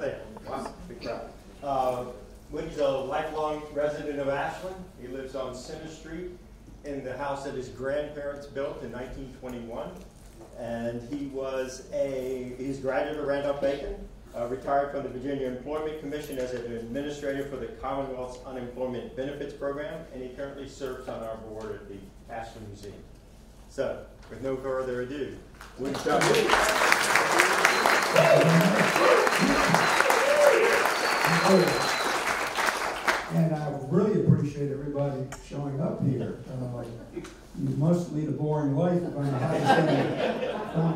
there. Wow, big crowd. Uh, Woody's a lifelong resident of Ashland. He lives on Center Street in the house that his grandparents built in 1921. And he was a, he's graduate of Randolph-Macon, uh, retired from the Virginia Employment Commission as an administrator for the Commonwealth's Unemployment Benefits Program, and he currently serves on our board at the Ashland Museum. So, with no further ado, Woody Tucker. And I really appreciate everybody showing up here. Uh, you must lead a boring life if the hottest thing,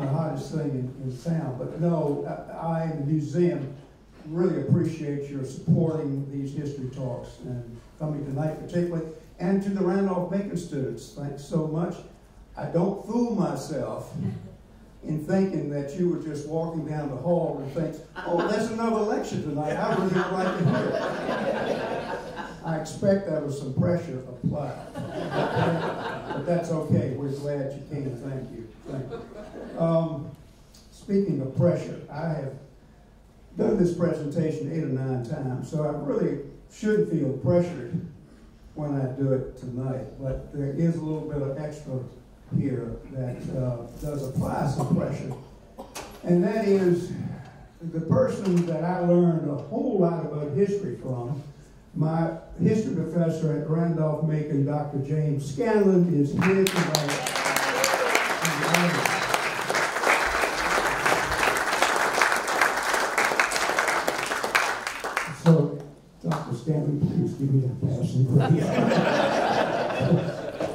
the hottest thing in, in. But no, I, I, the museum, really appreciate your supporting these history talks and coming tonight particularly. And to the Randolph-Macon students, thanks so much. I don't fool myself in thinking that you were just walking down the hall and think, oh, there's another lecture tonight. I really would like to hear it. I expect there was some pressure applied. but that's okay. We're glad you came. Thank you. Thank you. Um, speaking of pressure, I have done this presentation eight or nine times, so I really shouldn't feel pressured when I do it tonight. But there is a little bit of extra here that uh, does apply some pressure. And that is the person that I learned a whole lot about history from. My history professor at Randolph-Macon, Dr. James Scanlon, is here tonight. So, Dr. Scanlon, please give me a passing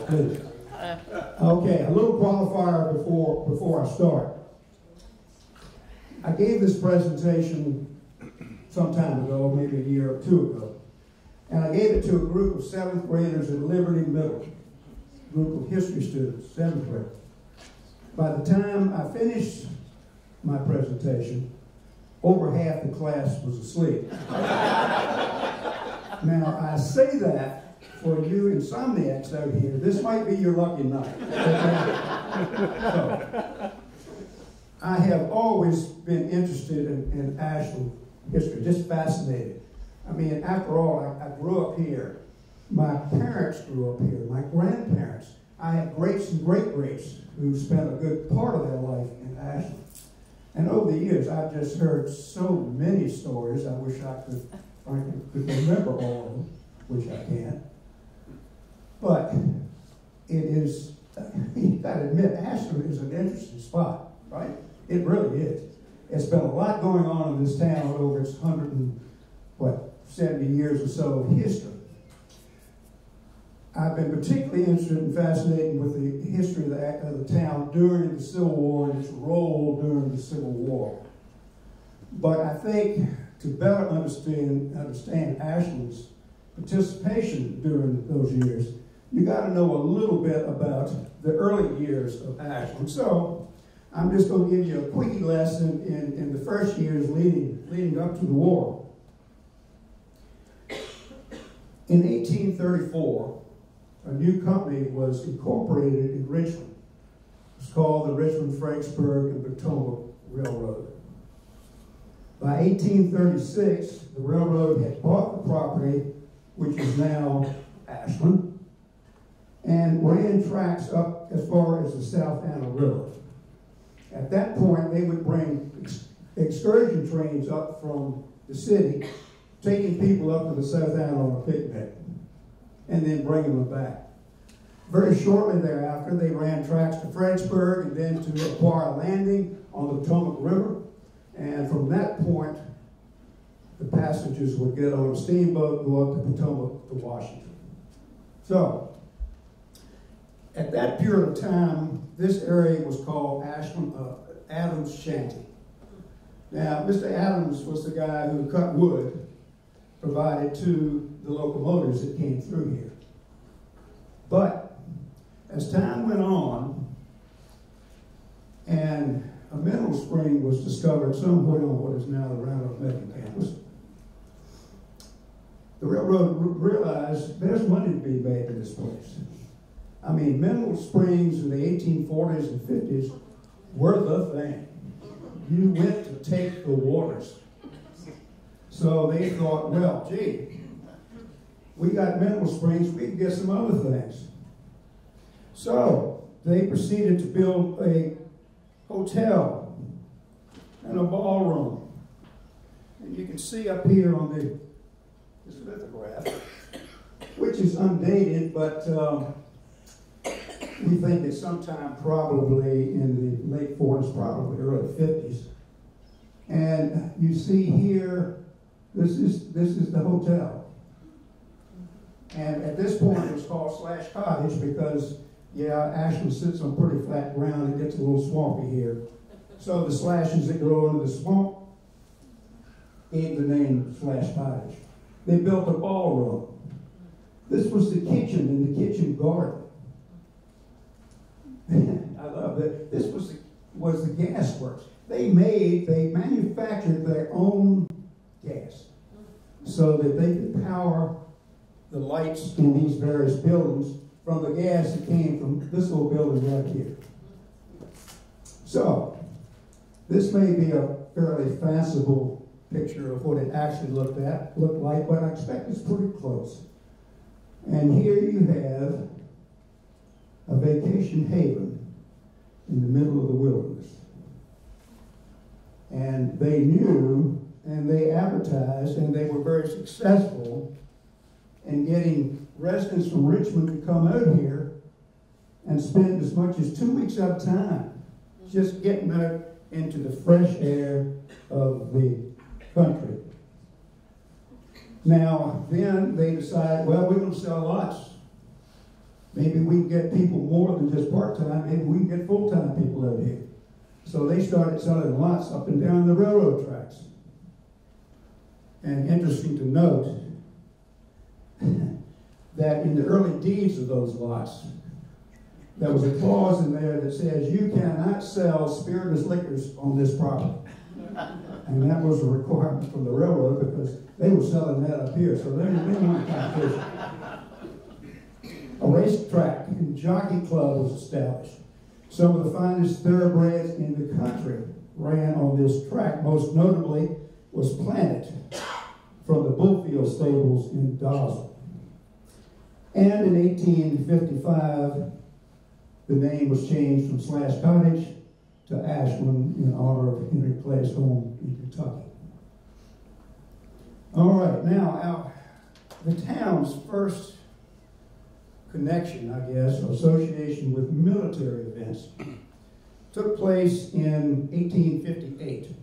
grade. Okay, a little qualifier before, before I start. I gave this presentation some time ago, maybe a year or two ago, and I gave it to a group of seventh graders at Liberty Middle, group of history students, seventh grade. By the time I finished my presentation, over half the class was asleep. now, I say that for you insomniacs out here, this might be your lucky night. so, I have always been interested in, in history, just fascinated. I mean, after all, I, I grew up here. My parents grew up here, my grandparents. I have greats and great greats who spent a good part of their life in Ashland. And over the years, I've just heard so many stories. I wish I could, frankly, could remember all of them, which I can't. But it is, you got to admit, Ashland is an interesting spot, right? It really is. It's been a lot going on in this town over its hundred and what, 70 years or so of history. I've been particularly interested and fascinated with the history of the, of the town during the Civil War and its role during the Civil War. But I think to better understand, understand Ashland's participation during those years, you got to know a little bit about the early years of Ashland. So I'm just going to give you a quickie lesson in, in the first years leading, leading up to the war. In 1834, a new company was incorporated in Richmond. It was called the Richmond, Fredericksburg, and Potomac Railroad. By 1836, the railroad had bought the property, which is now Ashland, and ran tracks up as far as the South Anna River. At that point, they would bring ex excursion trains up from the city, taking people up to the South Anna on a picnic, and then bringing them back. Very shortly thereafter, they ran tracks to Fredericksburg and then to Aquia Landing on the Potomac River. And from that point, the passengers would get on a steamboat, go up the Potomac to Washington. So, at that period of time, this area was called Ashland, uh, Adams Shanty. Now, Mr. Adams was the guy who cut wood provided to the locomotives that came through here. But as time went on, and a mineral spring was discovered somewhere on what is now the Randolph-Macon campus, the railroad realized there's money to be made in this place. I mean, mineral springs in the 1840s and 50s were the thing. You went to take the waters. So they thought, well, gee, we got mineral springs, we can get some other things. So they proceeded to build a hotel and a ballroom. And you can see up here on the this lithograph, which is undated, but um, we think it's sometime probably in the late 40s, probably early 50s. And you see here, this is this is the hotel. And at this point, it was called Slash Cottage because, yeah, Ashland sits on pretty flat ground. It gets a little swampy here. So the slashes that grow into the swamp gave the name Slash Cottage. They built a ballroom. This was the kitchen and the kitchen garden. I love it. This was the, was the gas works. They made, they manufactured their own gas so that they could power the lights in these various buildings from the gas that came from this little building right here. So, this may be a fairly fanciful picture of what it actually looked at, looked like, but I expect it's pretty close. And here you have a vacation haven in the middle of the wilderness. And they knew and they advertised and they were very successful in getting residents from Richmond to come out here and spend as much as two weeks a time just getting out into the fresh air of the country. Now, then they decide, well, we're going to sell lots. Maybe we can get people more than just part-time. Maybe we can get full-time people out here. So they started selling lots up and down the railroad tracks. And interesting to note that in the early deeds of those lots, there was a clause in there that says you cannot sell spirituous liquors on this property. And that was a requirement from the railroad because they were selling that up here, so they, they weren't competition. A racetrack and jockey club was established. Some of the finest thoroughbreds in the country ran on this track. Most notably was Planet from the Bullfield stables in Doswell. And in 1855, the name was changed from Slash Cottage to Ashland in honor of Henry Clay's home in Kentucky. All right, now our, the town's first connection, I guess, or association with military events took place in 1858.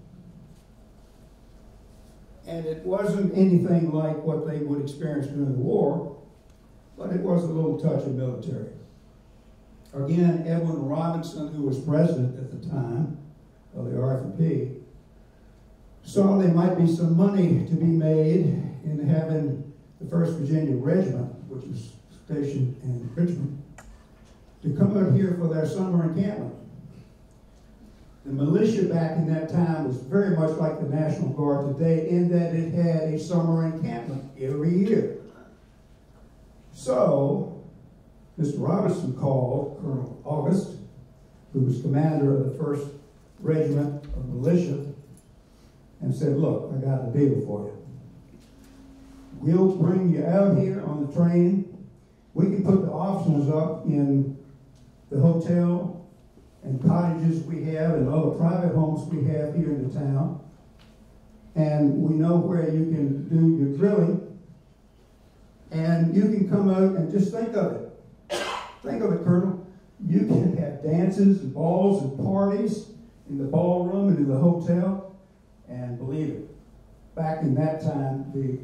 And it wasn't anything like what they would experience during the war, but it was a little touch of military. Again, Edwin Robinson, who was president at the time of the RFP, saw there might be some money to be made in having the 1st Virginia Regiment, which was stationed in Richmond, to come out here for their summer encampment. The militia back in that time was very much like the National Guard today in that it had a summer encampment every year. So, Mr. Robinson called Colonel August, who was commander of the 1st Regiment of Militia, and said, Look, I got a deal for you. We'll bring you out here on the train. We can put the officers up in the hotel and cottages we have and other private homes we have here in the town. And we know where you can do your drilling. And you can come out and just think of it. Think of it, Colonel. You can have dances and balls and parties in the ballroom and in the hotel. And believe it, back in that time, the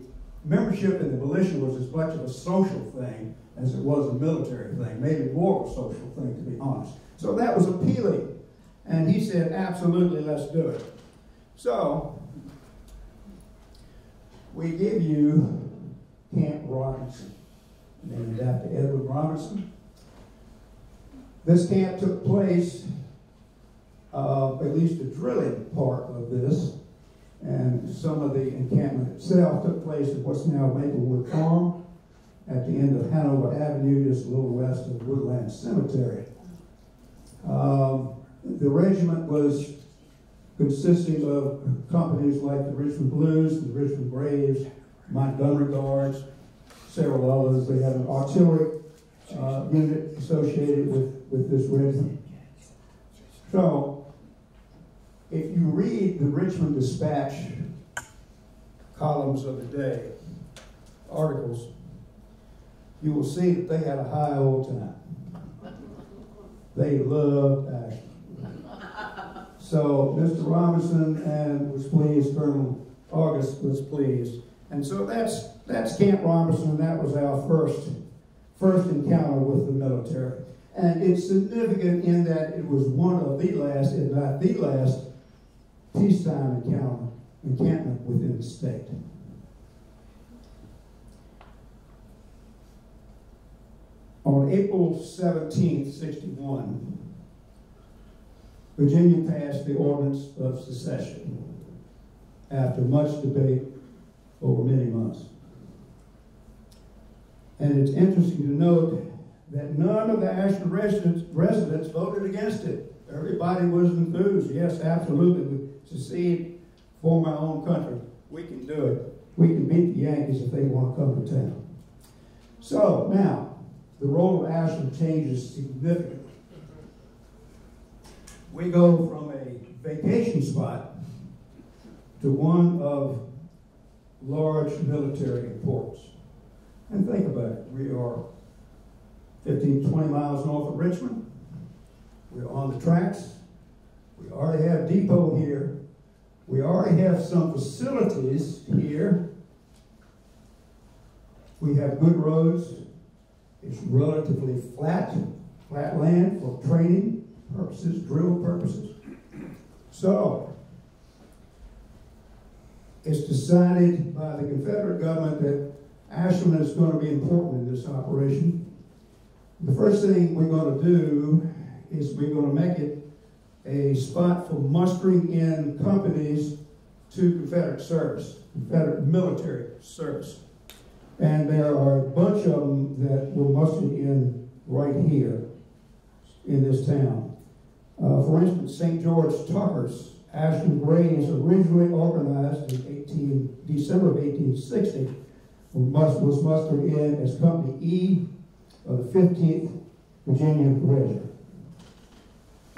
membership in the militia was as much of a social thing as it was a military thing, maybe more of a social thing, to be honest. So that was appealing. And he said, absolutely, let's do it. So, we give you Camp Robinson, named after Edward Robinson. This camp took place, uh, at least the drilling part of this, and some of the encampment itself took place at what's now Maplewood Farm at the end of Hanover Avenue, just a little west of Woodland Cemetery. Um, the regiment was consisting of companies like the Richmond Blues, the Richmond Braves, Montgomery Guards, several others. They had an artillery uh, unit associated with, with this regiment. So, if you read the Richmond Dispatch columns of the day, articles, you will see that they had a high old time. They loved Ashland. So Mr. Robinson and was pleased, Colonel August was pleased. And so that's that's Camp Robinson. And that was our first first encounter with the military. And it's significant in that it was one of the last, if not the last, peacetime encounter encampment within the state. On April 17, 61, Virginia passed the Ordinance of Secession after much debate over many months. And it's interesting to note that none of the Ashland residents, residents voted against it. Everybody was enthused. Yes, absolutely. Secede, for our own country. We can do it. We can beat the Yankees if they want to come to town. So now, the role of Ashland changes significantly. Mm-hmm. We go from a vacation spot to one of large military importance. And think about it. We are 15, 20 miles north of Richmond. We're on the tracks. We already have depot here. We already have some facilities here. We have good roads. It's relatively flat, flat land for training purposes, drill purposes. So, it's decided by the Confederate government that Ashland is going to be important in this operation. The first thing we're going to do is we're going to make it a spot for mustering in companies to Confederate service, Confederate military service. And there are a bunch of them that were mustered in right here in this town. Uh, for instance, St. George Tuckers, Ashland Grays, originally organized in 18, December of 1860, was mustered in as Company E of the 15th Virginia Regiment.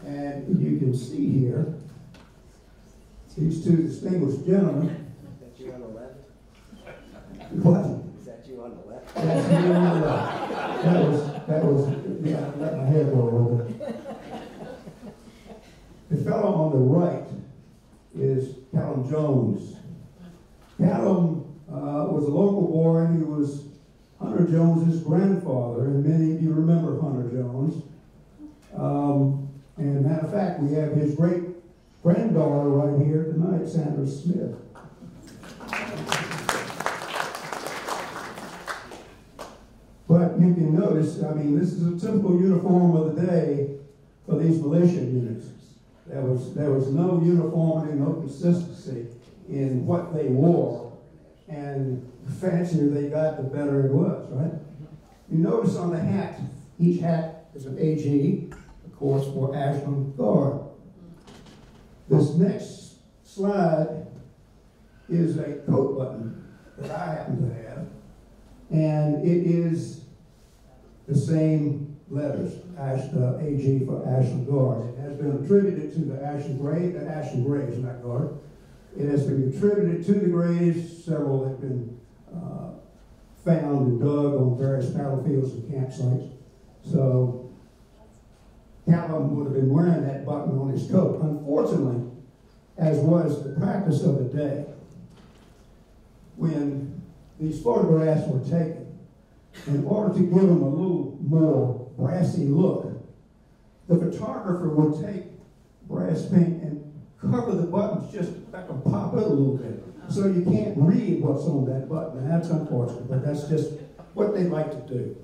And you can see here these two distinguished gentlemen. That you on the left? What? On the left? That was, that was, yeah, let my hair go a little bit. The fellow on the right is Callum Jones. Callum uh, was a local boy. And he was Hunter Jones's grandfather, and many of you remember Hunter Jones. Um, and matter of fact, we have his great granddaughter right here tonight, Sandra Smith. But you can notice, I mean, this is a typical uniform of the day for these militia units. There was, there was no uniformity, no consistency in what they wore. And the fancier they got, the better it was, right? You notice on the hat, each hat is an AG, of course, for Ashland Guard. This next slide is a coat button that I happen to have, and it is the same letters, Ash, uh, AG for Ashland Guard. It has been attributed to the Ashland Gray, the Ashland Grays, not Guard. It has been attributed to the Grays. Several have been uh, found and dug on various battlefields and campsites. So Callum would have been wearing that button on his coat. Unfortunately, as was the practice of the day, when these photographs were taken, in order to give them a little more brassy look, the photographer would take brass paint and cover the buttons just and pop it a little bit. So you can't read what's on that button. And that's unfortunate, but that's just what they like to do.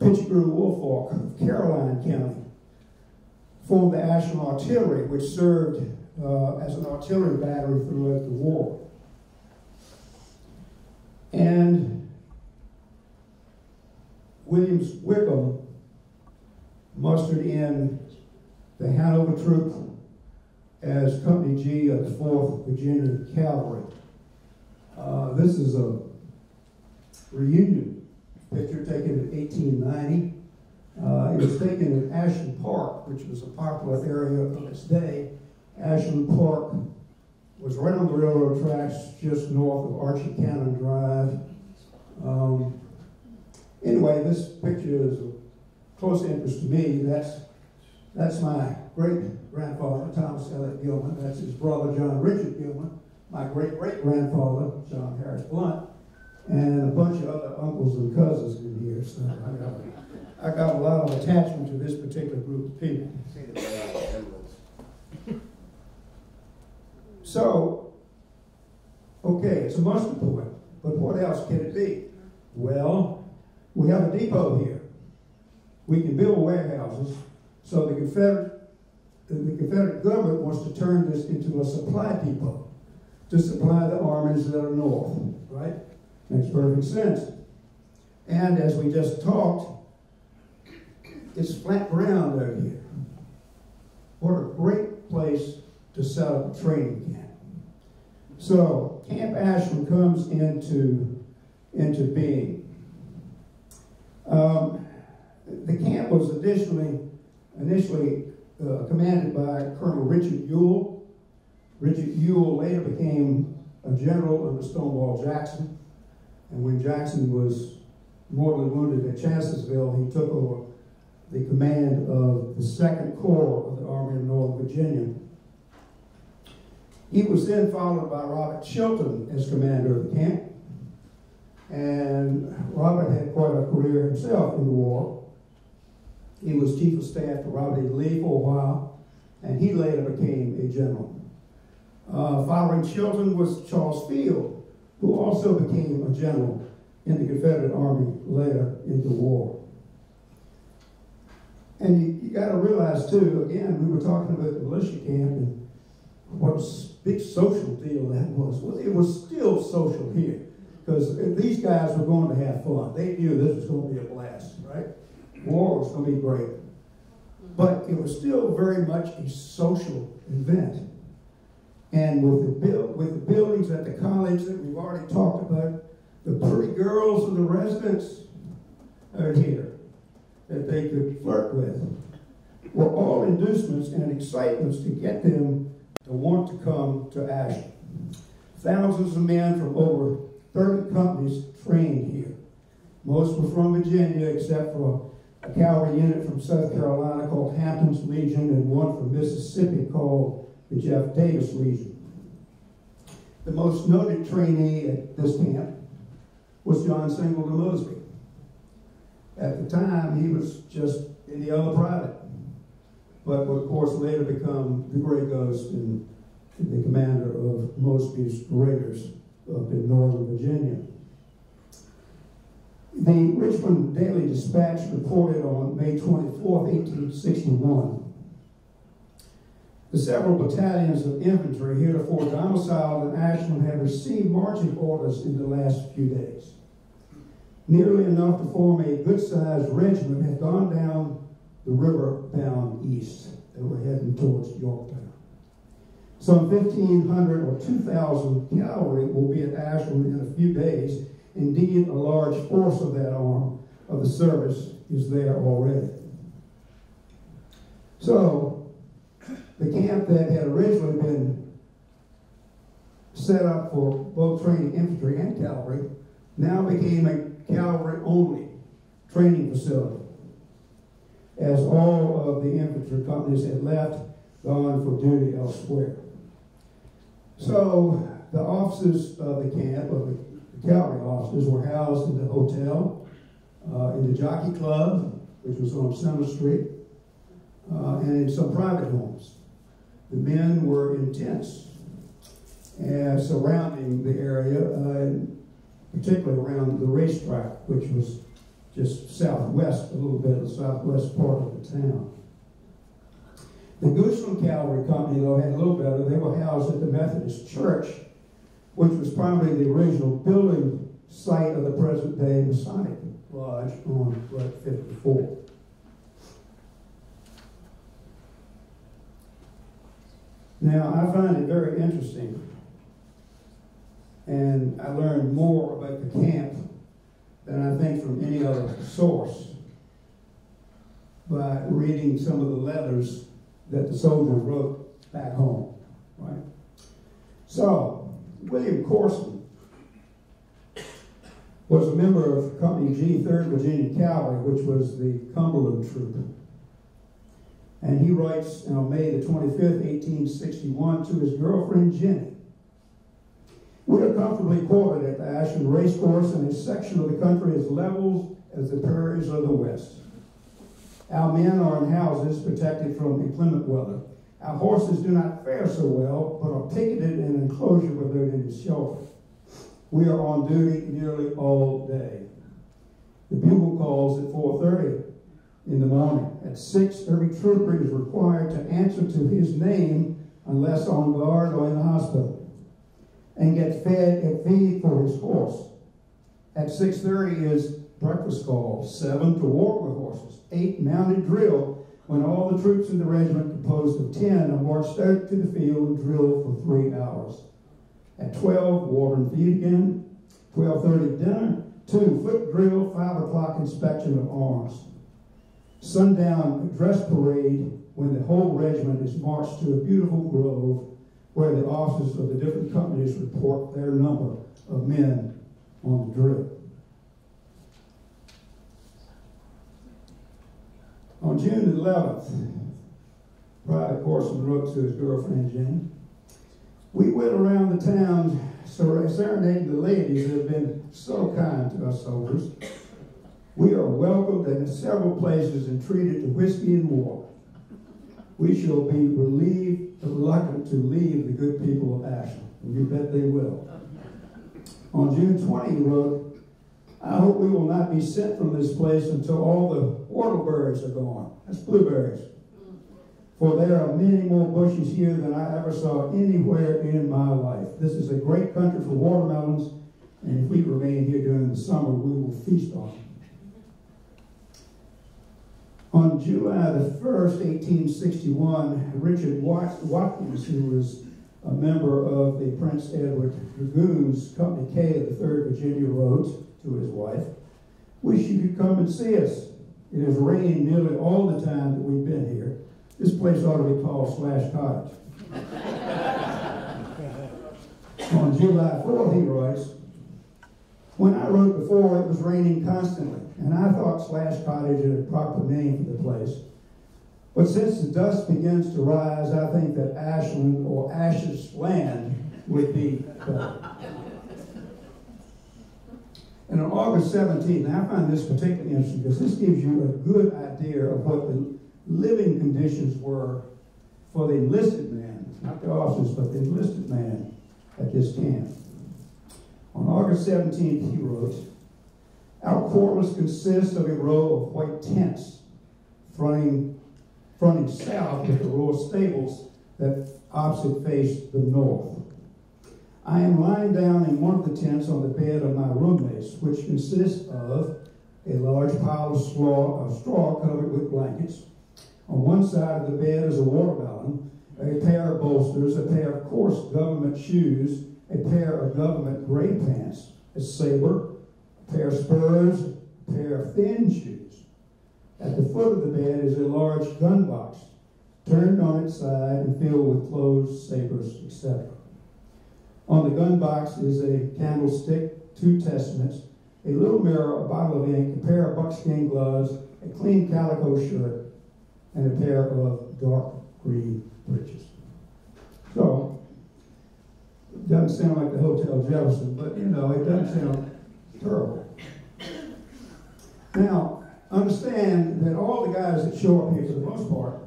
Pichegru Woolfolk of Caroline County formed the Ashland Artillery, which served uh, as an artillery battery throughout the war. And Williams Wickham mustered in the Hanover Troop as Company G of the 4th Virginia Cavalry. Uh, this is a reunion picture taken in 1890. Uh, it was taken in Ashland Park, which was a popular area of its day. Ashland Park was right on the railroad tracks just north of Archie Cannon Drive. Um, anyway, this picture is of close interest to me. That's that's my great grandfather, Thomas Elliott Gilman. That's his brother, John Richard Gilman. My great great grandfather, John Harris Blunt, and a bunch of other uncles and cousins in here. So I got, I got a lot of attachment to this particular group of people. See the way resemblance. So, okay, it's a mustard point, but what else can it be? Well, we have a depot here. We can build warehouses, so the Confederate, the Confederate government wants to turn this into a supply depot to supply the armies that are north, right? Makes perfect sense. And as we just talked, it's flat ground out here. What a great place to set up a training camp. So Camp Ashland comes into, into being. Um, the camp was additionally initially uh, commanded by Colonel Richard Ewell. Richard Ewell later became a general under Stonewall Jackson. And when Jackson was mortally wounded at Chancellorsville, he took over the command of the Second Corps of the Army of Northern Virginia. He was then followed by Robert Chilton as commander of the camp. And Robert had quite a career himself in the war. He was chief of staff to Robert E. Lee for a while, and he later became a general. Uh, following Chilton was Charles Field, who also became a general in the Confederate Army later in the war. And you, you got to realize, too, again, we were talking about the militia camp and what a big social deal that was. Well, it was still social here because these guys were going to have fun. They knew this was going to be a blast, right? War was going to be great. But it was still very much a social event. And with the, build, with the buildings at the college that we've already talked about, the pretty girls of the residents are here that they could flirt with were all inducements and excitements to get them to want to come to Ashland. Thousands of men from over 30 companies trained here. Most were from Virginia, except for a cavalry unit from South Carolina called Hampton's Legion and one from Mississippi called the Jeff Davis Legion. The most noted trainee at this camp was John Singleton Mosby. At the time, he was just in the other private, but would, of course, later become the Gray Ghost and the commander of Mosby's Raiders up in northern Virginia. The Richmond Daily Dispatch reported on May 24, 1861, the several battalions of infantry heretofore domiciled in Ashland have received marching orders in the last few days. Nearly enough to form a good-sized regiment have gone down the river bound east. They were heading towards Yorktown. Some 1,500 or 2,000 cavalry will be at Ashland in a few days. Indeed, a large force of that arm of the service is there already. So, the camp that had originally been set up for both training infantry and cavalry now became a cavalry only training facility. As all of the infantry companies had left, gone for duty elsewhere. So the officers of the camp, of the cavalry officers, were housed in the hotel, uh, in the jockey club, which was on Center Street, uh, and in some private homes. The men were in tents and surrounding the area, uh, particularly around the racetrack, which was just southwest, a little bit of the southwest part of the town. The Goochland Cavalry Company, though, had a little better. They were housed at the Methodist Church, which was probably the original building site of the present-day Masonic Lodge on Route 54. Now, I find it very interesting, and I learned more about the camp than I think from any other source by reading some of the letters that the soldiers wrote back home, right? So, William Corson was a member of Company G, 3rd Virginia Cavalry, which was the Cumberland Troop. And he writes on May the 25th, 1861, to his girlfriend Jenny. We are comfortably quartered at the Ashland Racecourse, and a section of the country as level as the prairies of the West. Our men are in houses protected from inclement weather. Our horses do not fare so well, but are picketed in an enclosure without any shelter. We are on duty nearly all day. The bugle calls at 4.30 in the morning. At 6, every trooper is required to answer to his name unless on guard or in the hospital, and get fed and feed for his horse. At 6.30 is breakfast call. 7 to walk with horses. 8 mounted drill when all the troops in the regiment composed of 10 are marched out to the field and drilled for three hours. At 12, water and feed again. 12.30, dinner. 2, foot drill, 5 o'clock inspection of arms. Sundown dress parade when the whole regiment is marched to a beautiful grove where the officers of the different companies report their number of men on the drill. On June 11th, Private Corson wrote to his girlfriend Jane, we went around the town serenading the ladies that have been so kind to us soldiers. We are welcomed in several places and treated to whiskey and water. We shall be relieved, reluctant to leave the good people of Ashland. And you bet they will. On June 20, he wrote, I hope we will not be sent from this place until all the whortleberries are gone. That's blueberries. For there are many more bushes here than I ever saw anywhere in my life. This is a great country for watermelons, and if we remain here during the summer, we will feast on them. On July the 1st, 1861, Richard Watkins, who was a member of the Prince Edward Dragoons, Company K of the 3rd Virginia, wrote to his wife, Wish you could come and see us. It has rained nearly all the time that we've been here. This place ought to be called Slash Cottage. On July 4th, he writes, When I wrote before, it was raining constantly, and I thought Slash Cottage a proper name for the place. But since the dust begins to rise, I think that Ashland or Ashes Land would be better. And on August 17th, now I find this particularly interesting because this gives you a good idea of what the living conditions were for the enlisted man, not the officers, but the enlisted man at this camp. On August 17th, he wrote, Our quarters consist of a row of white tents fronting, fronting south with a row of stables that opposite face the north. I am lying down in one of the tents on the bed of my roommates, which consists of a large pile of straw, of straw covered with blankets, on one side of the bed is a watermelon, a pair of bolsters, a pair of coarse government shoes, a pair of government gray pants, a saber, pair of spurs, pair of thin shoes. At the foot of the bed is a large gun box, turned on its side and filled with clothes, sabers, etc. On the gun box is a candlestick, two testaments, a little mirror, a bottle of ink, a pair of buckskin gloves, a clean calico shirt, and a pair of dark green breeches. So, it doesn't sound like the Hotel Jefferson, but you know, it doesn't sound terrible. Now, understand that all the guys that show up here for the most part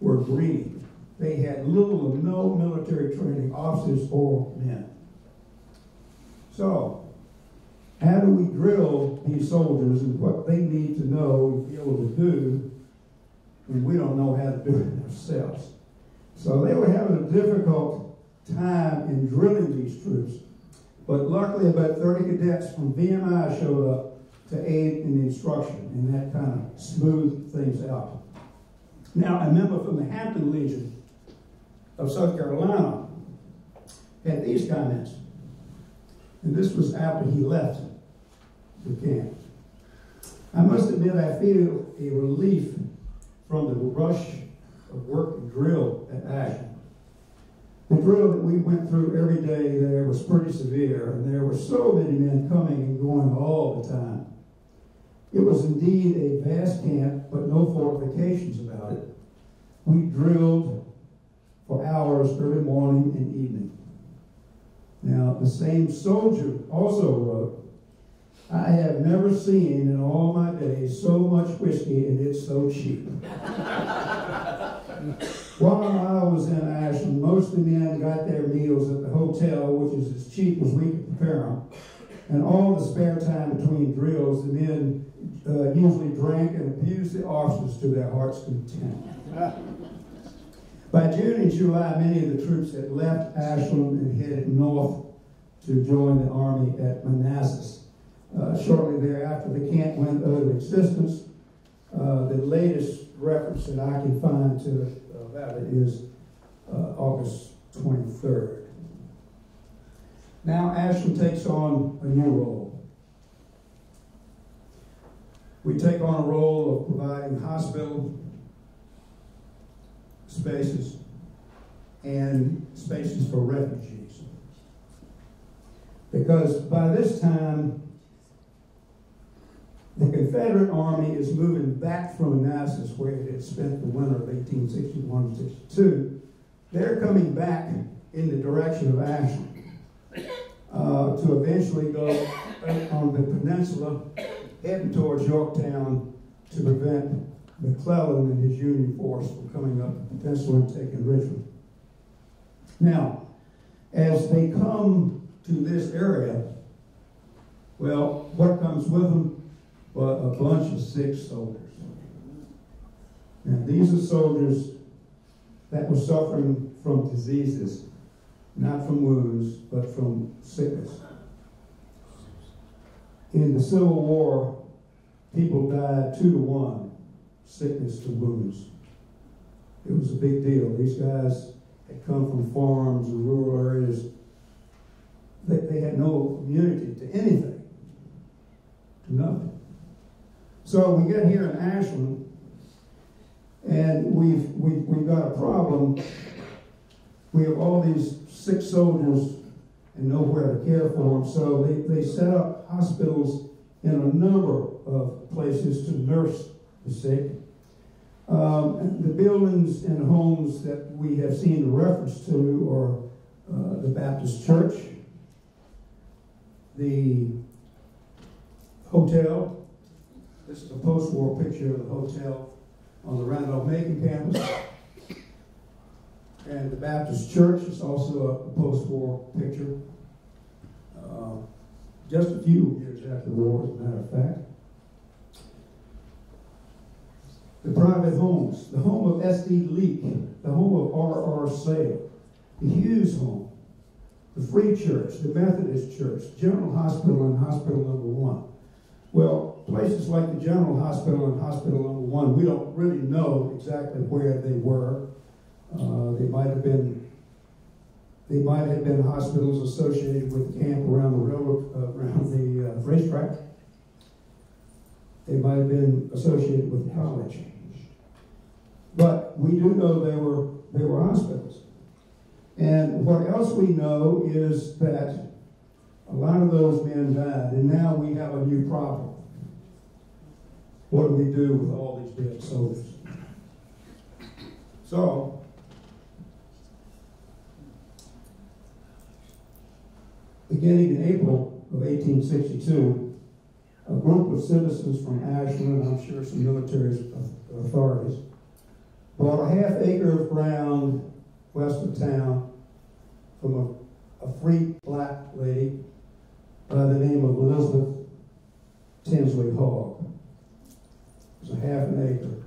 were green. They had little or no military training, officers or men. So, how do we drill these soldiers and what they need to know and be able to do and we don't know how to do it ourselves. So they were having a difficult time in drilling these troops. But luckily, about 30 cadets from VMI showed up to aid in the instruction, and that kind of smoothed things out. Now, a member from the Hampton Legion of South Carolina had these comments. And this was after he left the camp. I must admit, I feel a relief from the rush of work and drill at Ashland. The drill that we went through every day there was pretty severe, and there were so many men coming and going all the time. It was indeed a vast camp, but no fortifications about it. We drilled for hours early morning and evening. Now, the same soldier also wrote, I have never seen in all my days so much whiskey and it's so cheap. While I was in Ashland, most of the men got their meals at the hotel, which is as cheap as we could prepare them. And all the spare time between drills, the men uh, usually drank and abused the officers to their heart's content. By June and July, many of the troops had left Ashland and headed north to join the army at Manassas. Uh, shortly thereafter, the camp went out of existence. Uh, the latest reference that I can find to about it is uh, August 23rd. Now Ashland takes on a new role. We take on a role of providing hospital spaces and spaces for refugees. Because by this time, the Confederate Army is moving back from Manassas, where it had spent the winter of 1861 62. They're coming back in the direction of Ashland uh, to eventually go on the peninsula, heading towards Yorktown to prevent McClellan and his Union force from coming up the peninsula and taking Richmond. Now, as they come to this area, well, what comes with them? But a bunch of sick soldiers. Now, these are soldiers that were suffering from diseases, not from wounds, but from sickness. In the Civil War, people died two to one, sickness to wounds. It was a big deal. These guys had come from farms and rural areas. They, they had no immunity to anything, to nothing. So we get here in Ashland, and we've, we've, we've got a problem. We have all these sick soldiers and nowhere to care for them, so they, they set up hospitals in a number of places to nurse the sick. Um, the buildings and homes that we have seen the reference to are uh, the Baptist Church, the hotel, this is a post-war picture of the hotel on the Randolph-Macon campus. And the Baptist Church is also a, post-war picture. Uh, just a few years after the war, as a matter of fact. The private homes, the home of S.D. Leek, the home of R.R. Sale, the Hughes home, the Free Church, the Methodist Church, General Hospital and Hospital Number One. Well, places like the General Hospital and Hospital Number One, we don't really know exactly where they were. Uh, they might have been they might have been hospitals associated with the camp around the railroad, uh, around the uh, racetrack. They might have been associated with college. But we do know they were they were hospitals. And what else we know is that a lot of those men died, and now we have a new problem. What do we do with all these dead soldiers? So, beginning in April of 1862, a group of citizens from Ashland, I'm sure some military authorities, bought a half acre of ground west of town from a, a free black lady by the name of Elizabeth Tinsley Hogg. A half an acre.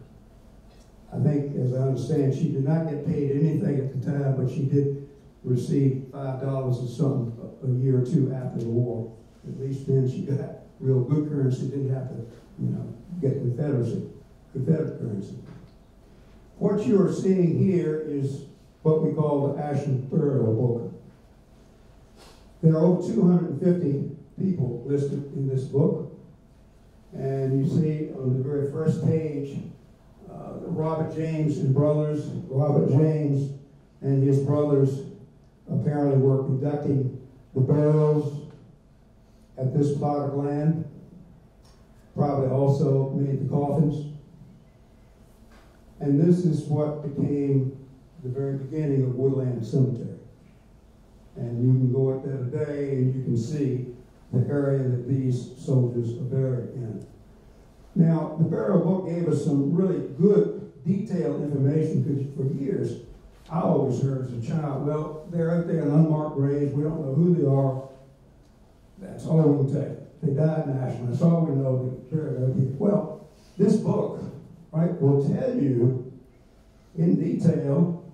I think, as I understand, she did not get paid anything at the time, but she did receive five dollars or something a year or two after the war. At least then she got real good currency, didn't have to, you know, get Confederacy, Confederate currency. What you are seeing here is what we call the Ashland Burial Book. There are over 250 people listed in this book. And you see on the very first page, uh, Robert James and brothers, Robert James and his brothers apparently were conducting the burials at this plot of land. Probably also made the coffins. And this is what became the very beginning of Woodland Cemetery. And you can go up there today and you can see the area that these soldiers are buried in. Now, the burial book gave us some really good, detailed information because for years I always heard as a child, well, they're out there in unmarked graves, we don't know who they are. That's all we you. They died in Ashland. That's all we know. They buried. Well, this book, right, will tell you in detail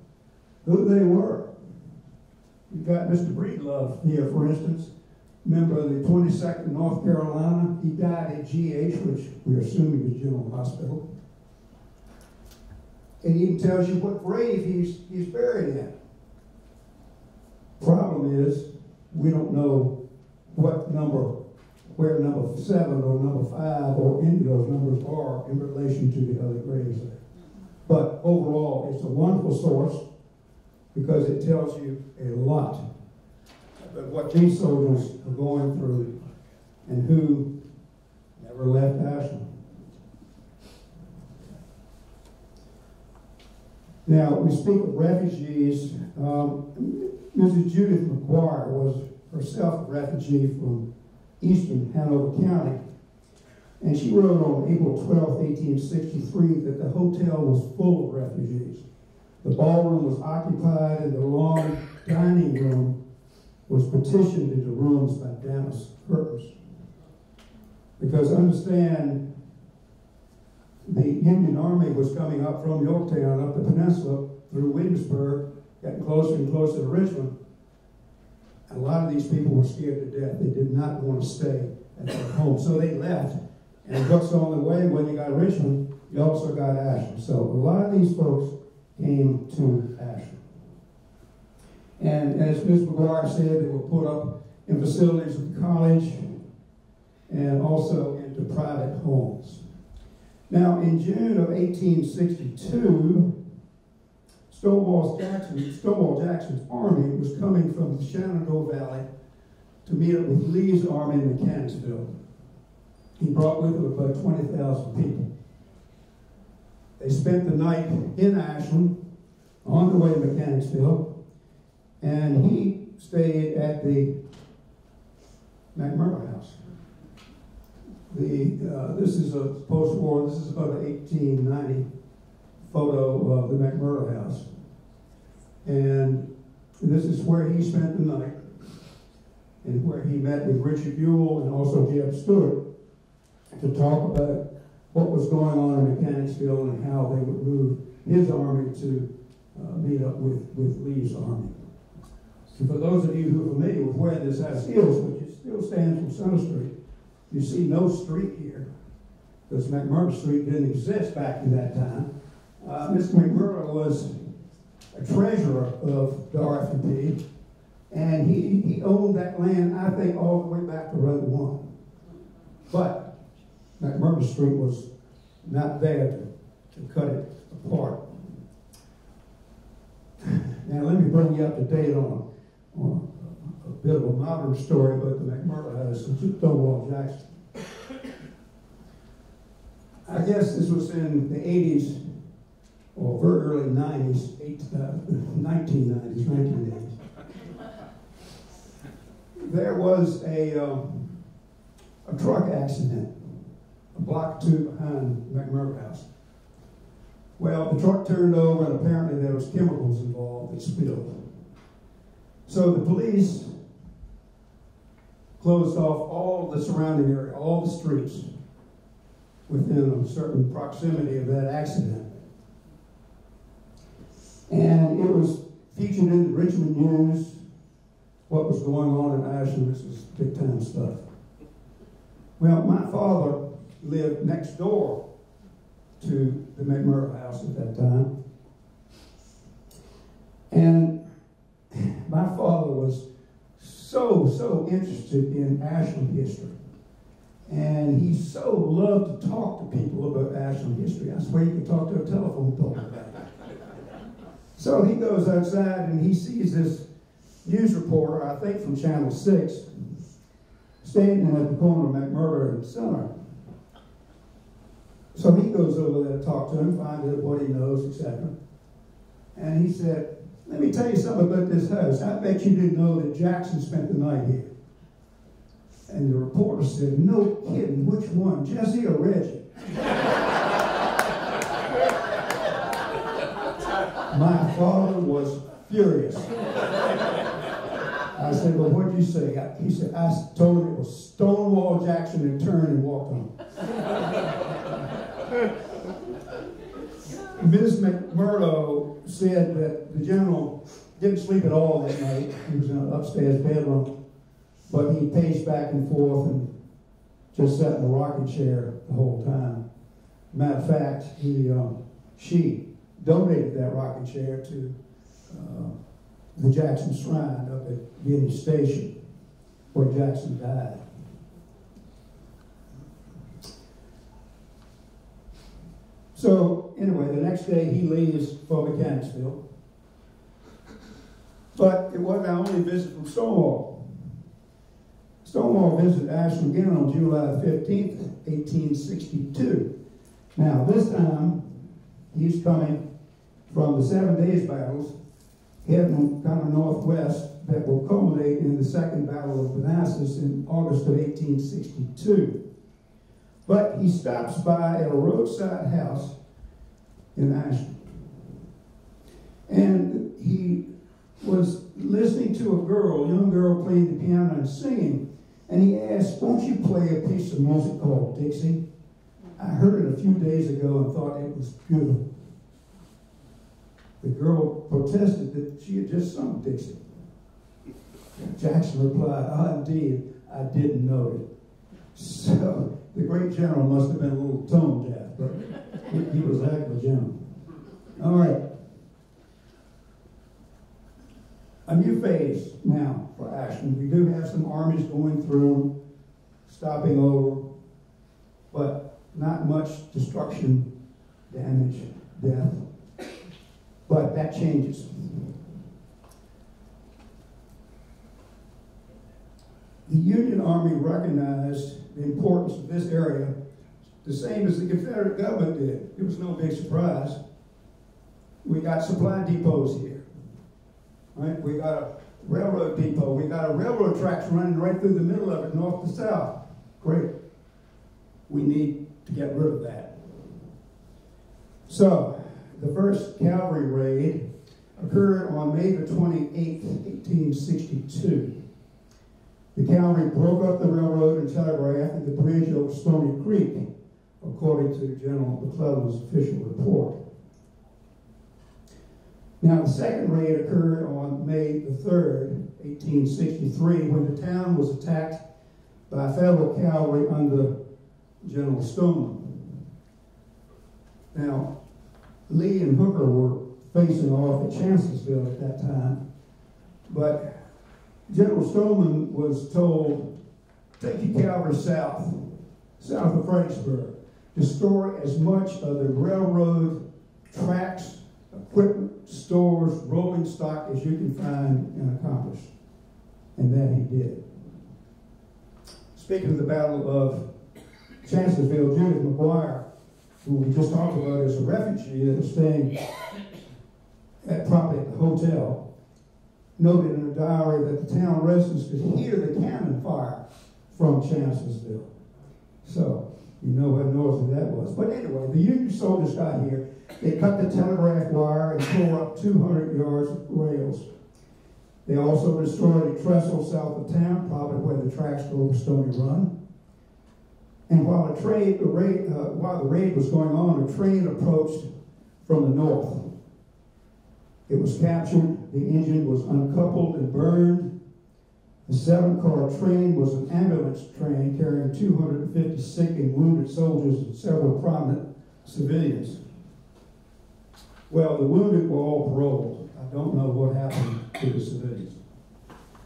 who they were. You've got Mr. Breedlove here, for instance, member of the 22nd North Carolina. He died at GH, which we're assuming is General Hospital. He even tells you what grave he's, he's buried in. Problem is, we don't know what number, where number seven or number five or any of those numbers are in relation to the other graves there. But overall, it's a wonderful source because it tells you a lot about what these soldiers are going through and who never left Ashland. Now, we speak of refugees. Um, Mrs. Judith McGuire was herself a refugee from eastern Hanover County. And she wrote on April 12, 1863, that the hotel was full of refugees. The ballroom was occupied, and the long dining room was petitioned into rooms by damask curtains. Because understand, the Union Army was coming up from Yorktown up the peninsula through Williamsburg, getting closer and closer to Richmond. And a lot of these people were scared to death. They did not want to stay at their home. So they left. And what's on the way when you got Richmond, you also got Ashland. So a lot of these folks came to Ashland. And as Ms. McGuire said, they were put up in facilities of the college and also into private homes. Now, in June of 1862, Stonewall Jackson, Stonewall Jackson's army was coming from the Shenandoah Valley to meet up with Lee's army in Mechanicsville. He brought with him about 20,000 people. They spent the night in Ashland on the way to Mechanicsville, and he stayed at the McMurray House. The, uh, this is a post-war, this is about an 1890 photo of the McMurray House. And this is where he spent the night and where he met with Richard Ewell and also Jeb Stuart to talk about what was going on in Mechanicsville and how they would move his army to uh, meet up with, with Lee's army. So for those of you who are familiar with where this house is, which still stands from Center Street, you see no street here, because McMurray Street didn't exist back in that time. Uh, Mr. McMurray was a treasurer of the RF&P, and he, he owned that land, I think, all the way back to Road 1. But McMurray Street was not there to, to cut it apart. Now, let me bring you up to date on a bit of a modern story about the McMurray House and Stonewall Jackson. I guess this was in the 80s or very early 90s, eight, uh, 1990s, 1980s. There was a, um, a truck accident a block two behind McMurray House. Well, the truck turned over and apparently there was chemicals involved that spilled. So the police closed off all the surrounding area, all the streets within a certain proximity of that accident. And it was featured in the Richmond News, what was going on in Ashland. This was big time stuff. Well, my father lived next door to the McMurray house at that time. And so so interested in Ashland history. And he so loved to talk to people about Ashland history. I swear he could talk to a telephone pole. So he goes outside and he sees this news reporter, I think from Channel 6, standing at the corner of McMurdo and Center. So he goes over there to talk to him, find out what he knows, etc. And he said, Let me tell you something about this house. I bet you didn't know that Jackson spent the night here. And the reporter said, No kidding, which one, Jesse or Reggie? My father was furious. I said, Well, what'd you say? He said, I told him it was Stonewall Jackson and turned and walked on. Ms. McMurdo said that the general didn't sleep at all that night. He was in an upstairs bedroom, but he paced back and forth and just sat in the rocking chair the whole time. Matter of fact, he, um, she donated that rocking chair to uh, the Jackson Shrine up at Guinea Station, where Jackson died. So, anyway, the next day he leaves for Mechanicsville. But it wasn't our only visit from Stonewall. Stonewall visited Ashland again on July 15th, 1862. Now, this time, he's coming from the Seven Days battles, heading kind of northwest, that will culminate in the Second Battle of Manassas in August of 1862. But he stops by at a roadside house in Ashland. And he was listening to a girl, a young girl playing the piano and singing. And he asked, Won't you play a piece of music called Dixie? I heard it a few days ago and thought it was beautiful. The girl protested that she had just sung Dixie. Jackson replied, Ah, indeed, I didn't know it. So the great general must have been a little tone deaf, but he, he was a heck of a general. All right. A new phase now for Ashland. We do have some armies going through, stopping over, but not much destruction, damage, death. But that changes. The Union Army recognized the importance of this area the same as the Confederate government did. It was no big surprise. We got supply depots here. Right? We got a railroad depot. We got a railroad tracks running right through the middle of it, north to south. Great. We need to get rid of that. So, the first cavalry raid occurred on May the 28th, 1862. The cavalry broke up the railroad and telegraph at the bridge over Stony Creek, according to General McClellan's official report. Now, the second raid occurred on May the 3rd, 1863, when the town was attacked by federal cavalry under General Stoneman. Now, Lee and Hooker were facing off at Chancellorsville at that time, but General Stoneman was told, take your cavalry south, south of Fredericksburg. Destroy as much of the railroad tracks, equipment, stores, rolling stock as you can find and accomplish. And that he did. Speaking of the Battle of Chancellorsville, Judith McGuire, who we just talked about as a refugee that was staying at probably at the hotel, noted in a diary that the town residents could hear the cannon fire from Chancellorsville. So, you know how noisy that was. But anyway, the Union soldiers got here. They cut the telegraph wire and tore up 200 yards of rails. They also destroyed a trestle south of town, probably where the tracks go over Stony Run. And while the trade, the raid, uh, while the raid was going on, a train approached from the north. It was captured. The engine was uncoupled and burned. The seven-car train was an ambulance train carrying 250 sick and wounded soldiers and several prominent civilians. Well, the wounded were all paroled. I don't know what happened to the civilians.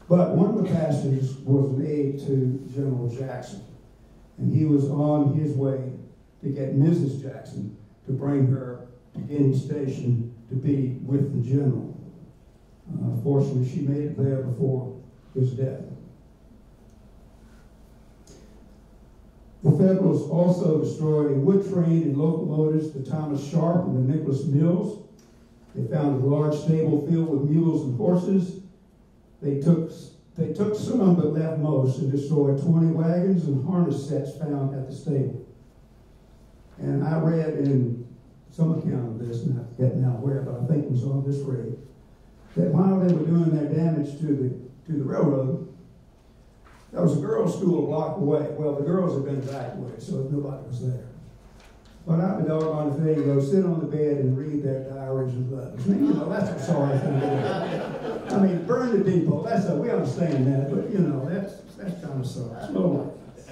But one of the passengers was an aide to General Jackson, and he was on his way to get Mrs. Jackson to bring her to Guinea Station to be with the general. Uh, fortunately, she made it there before his death. The Federals also destroyed a wood train and locomotives, the Thomas Sharp and the Nicholas Mills. They found a large stable filled with mules and horses. They took, they took some but left most and destroyed 20 wagons and harness sets found at the stable. And I read in some account of this, and I forget now where, but I think it was on this radio, that while they were doing their damage to the, to the railroad, there was a girls' school a block away. Well, the girls had been evacuated, so nobody was there. But I'd be doggone if they go sit on the bed and read their diaries and letters. I mean, you know, that's a sorry thing to do. I mean, burn the depot, that's a, we understand that, but you know, that's, that's kind of sorry. It's.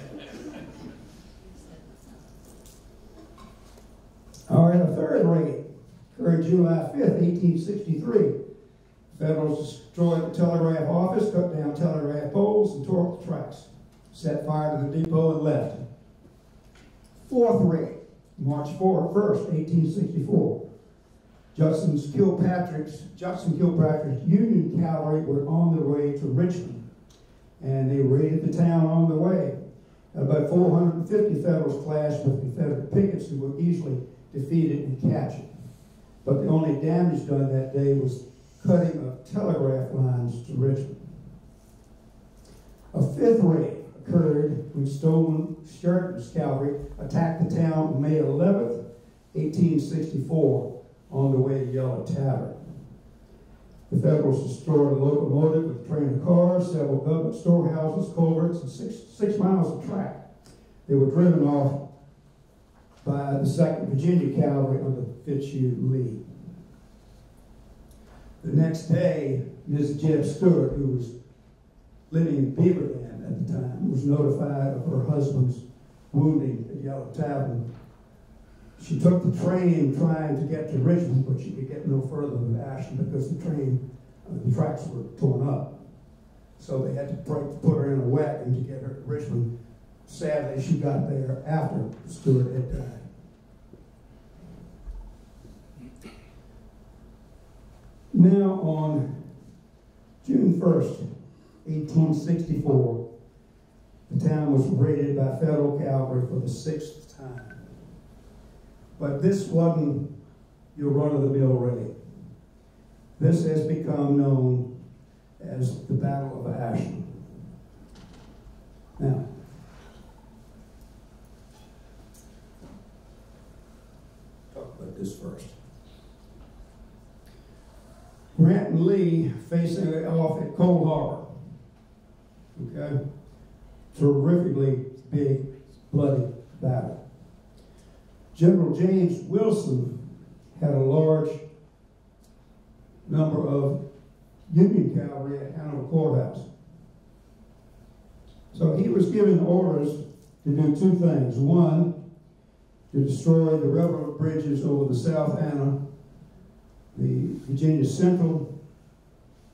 All right, a third raid occurred July 5th, 1863. Federals destroyed the telegraph office, cut down telegraph poles, and tore up the tracks. Set fire to the depot and left. Fourth raid, March 4, 1st, 1864. Judson's Kilpatrick's, Judson Kilpatrick's Union cavalry were on their way to Richmond, and they raided the town on the way. About 450 Federals clashed with Confederate pickets who were easily defeated and captured. But the only damage done that day was cutting of telegraph lines to Richmond. A fifth raid occurred when Stoneman Sheridan's cavalry attacked the town May 11th, 1864, on the way to Yellow Tavern. The Federals destroyed a locomotive with a train of cars, several government storehouses, culverts, and six, six miles of track. They were driven off by the 2nd Virginia Cavalry under Fitzhugh Lee. The next day, Ms. Jeb Stuart, who was living in Beaverland at the time, was notified of her husband's wounding at Yellow Tavern. She took the train trying to get to Richmond, but she could get no further than Ashland because the train, uh, the tracks were torn up. So they had to put her in a wagon to get her to Richmond. Sadly, she got there after Stuart had died. Now, on June 1st, 1864, the town was raided by federal cavalry for the sixth time. But this wasn't your run-of-the-mill raid. This has become known as the Battle of Ashland. Now, talk about this first. Grant and Lee facing off at Cold Harbor. Okay? Terrifically big, bloody battle. General James Wilson had a large number of Union cavalry at Hanover Courthouse. So he was given orders to do two things. One, to destroy the railroad bridges over the South Anna the Virginia Central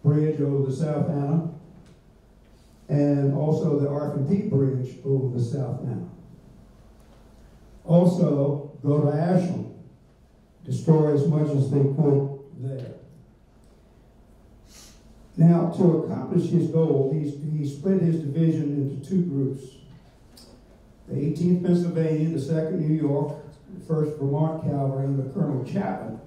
Bridge over the South Anna, and also the RF&P Bridge over the South Anna. Also, go to Ashland, destroy as much as they could there. Now, to accomplish his goal, he's, he split his division into two groups. The 18th Pennsylvania, the 2nd New York, the 1st Vermont Cavalry, and the Colonel Chapman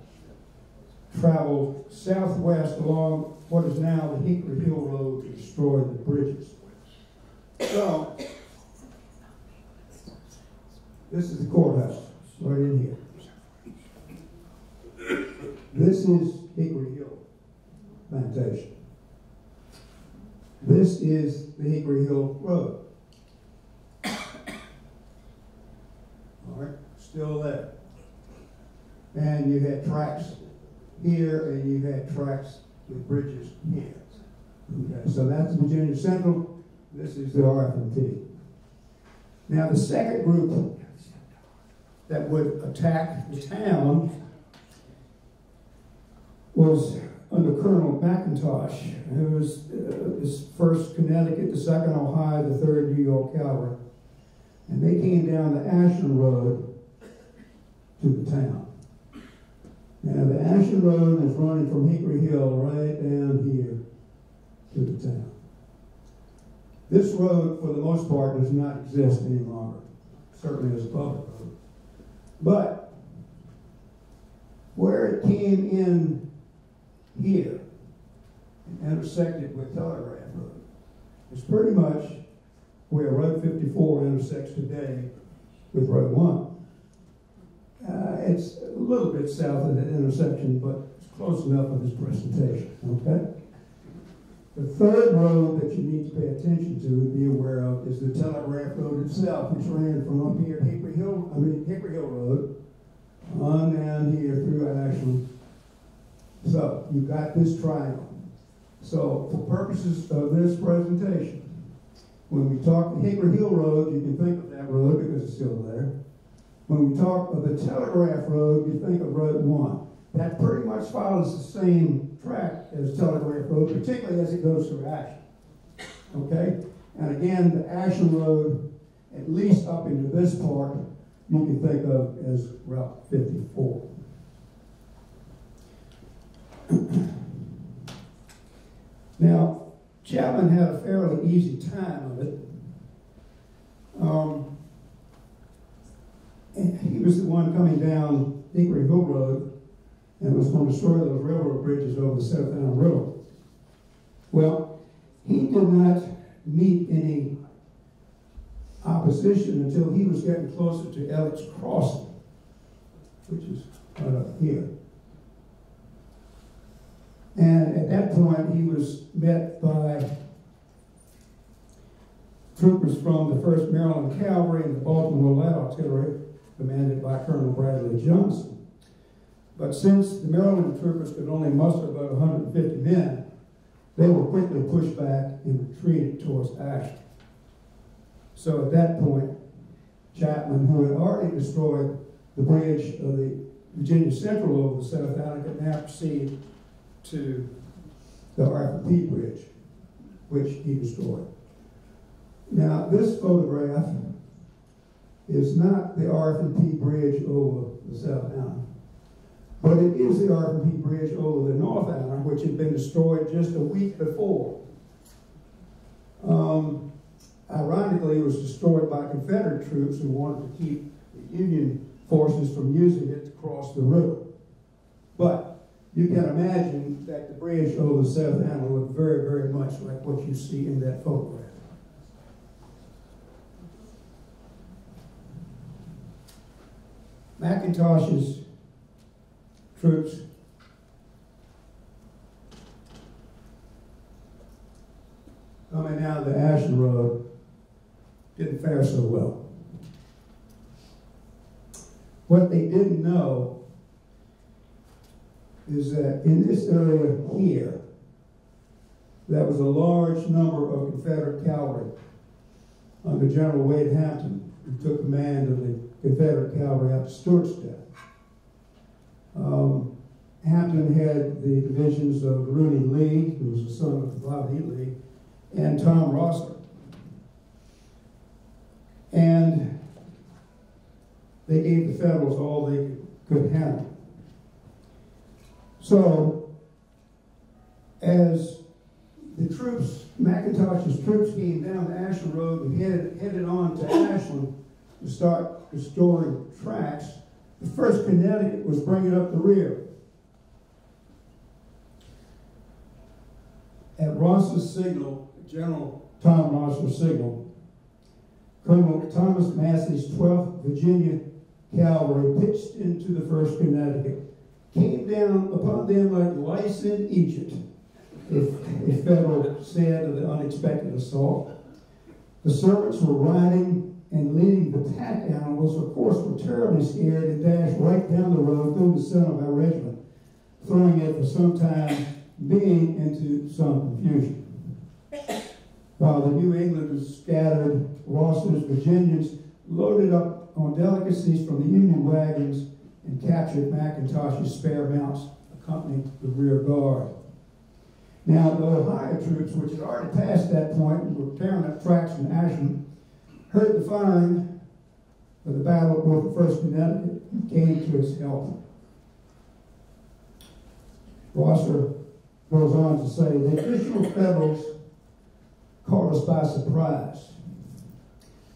traveled southwest along what is now the Hickory Hill Road to destroy the bridges. So, this is the courthouse, right in here. This is Hickory Hill Plantation. This is the Hickory Hill Road. All right, still there. And you had tracks here, and you had tracks with bridges here. Okay, so that's Virginia Central. This is the RF&P. Now, the second group that would attack the town was under Colonel McIntosh, who was uh, this first Connecticut, the second Ohio, the third New York Cavalry. And they came down the Ashland Road to the town. Now, the Ashland Road is running from Hickory Hill right down here to the town. This road, for the most part, does not exist any longer, certainly as a public road. But where it came in here and intersected with Telegraph Road is pretty much where Road 54 intersects today with Road 1. Uh, it's a little bit south of the intersection, but it's close enough for this presentation, okay? The third road that you need to pay attention to and be aware of is the Telegraph Road itself, which ran from up here Hickory Hill, I mean Hickory Hill Road, on down here through Ashland. So you've got this triangle. So for purposes of this presentation, when we talk Hickory Hill Road, you can think of that road because it's still there. When we talk of the Telegraph Road, you think of Road 1. That pretty much follows the same track as Telegraph Road, particularly as it goes through Ashland. Okay? And again, the Ashland Road, at least up into this part, you can think of as Route 54. now, Chapman had a fairly easy time of it. Um, and he was the one coming down Hickory Hill Road and was going to destroy those railroad bridges over the South Anna River. Well, he did not meet any opposition until he was getting closer to Ellet's Crossing, which is right up here. And at that point, he was met by troopers from the 1st Maryland Cavalry and the Baltimore Light Artillery, commanded by Colonel Bradley Johnson. But since the Maryland troopers could only muster about 150 men, they were quickly pushed back and retreated towards Ashland. So at that point, Chapman, who had already destroyed the bridge of the Virginia Central over the South could now proceed to the RF&P Bridge, which he destroyed. Now, this photograph is not the RF&P Bridge over the South Anna, but it is the RF&P Bridge over the North Anna, which had been destroyed just a week before. Um, ironically, it was destroyed by Confederate troops who wanted to keep the Union forces from using it to cross the river. But you can imagine that the bridge over the South Anna looked very, very much like what you see in that photograph. McIntosh's troops coming out of the Ashland Road didn't fare so well. What they didn't know is that in this area here, there was a large number of Confederate cavalry under General Wade Hampton, who took command of the Confederate cavalry after Stuart's death. Um, Hampton had the divisions of Rooney Lee, who was the son of Bob E. And Tom Rosser. And they gave the Federals all they could handle. So, as the troops, McIntosh's troops came down the Ashland Road and headed, headed on to Ashland to start restoring tracks, the first Connecticut was bringing up the rear. At Rosser's signal, General Tom Rosser's signal, Colonel Thomas Massie's 12th Virginia Cavalry pitched into the 1st Connecticut, came down upon them like lice in Egypt, if, if Federal said of the unexpected assault. The servants were riding and leading the pack animals, of course, were terribly scared and dashed right down the road through the center of our regiment, throwing it for some time, being into some confusion. While the New Englanders scattered, Rosser's Virginians loaded up on delicacies from the Union wagons and captured McIntosh's spare mounts accompanied the rear guard. Now, the Ohio troops, which had already passed that point and were tearing up tracks in Ashland, heard the firing of the battle of First Connecticut and came to his help. Rosser goes on to say the additional Federals caught us by surprise.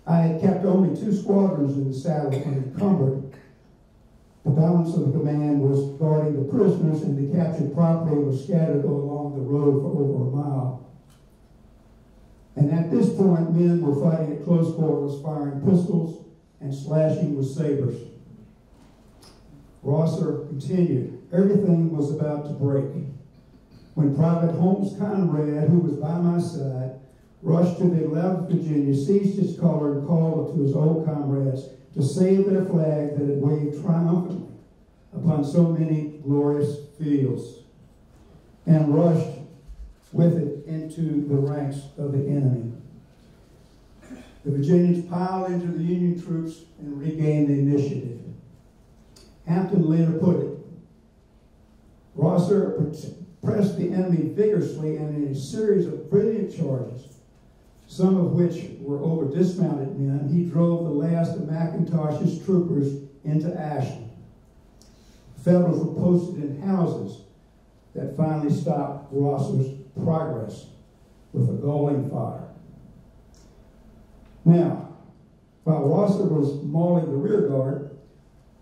I had kept only two squadrons in the saddle unencumbered. The balance of the command was guarding the prisoners, and the captured property was scattered along the road for over a mile. This point, men were fighting at close quarters, firing pistols and slashing with sabers. Rosser continued, everything was about to break. When Private Holmes Conrad, who was by my side, rushed to the 11th Virginia, seized his collar, and called to his old comrades to save their flag that had waved triumphantly upon so many glorious fields, and rushed with it into the ranks of the enemy. The Virginians piled into the Union troops and regained the initiative. Hampton later put it, Rosser pressed the enemy vigorously and in a series of brilliant charges, some of which were over dismounted men, he drove the last of McIntosh's troopers into Ashland. Federals were posted in houses that finally stopped Rosser's progress with a galling fire. Now, while Rosser was mauling the rear guard,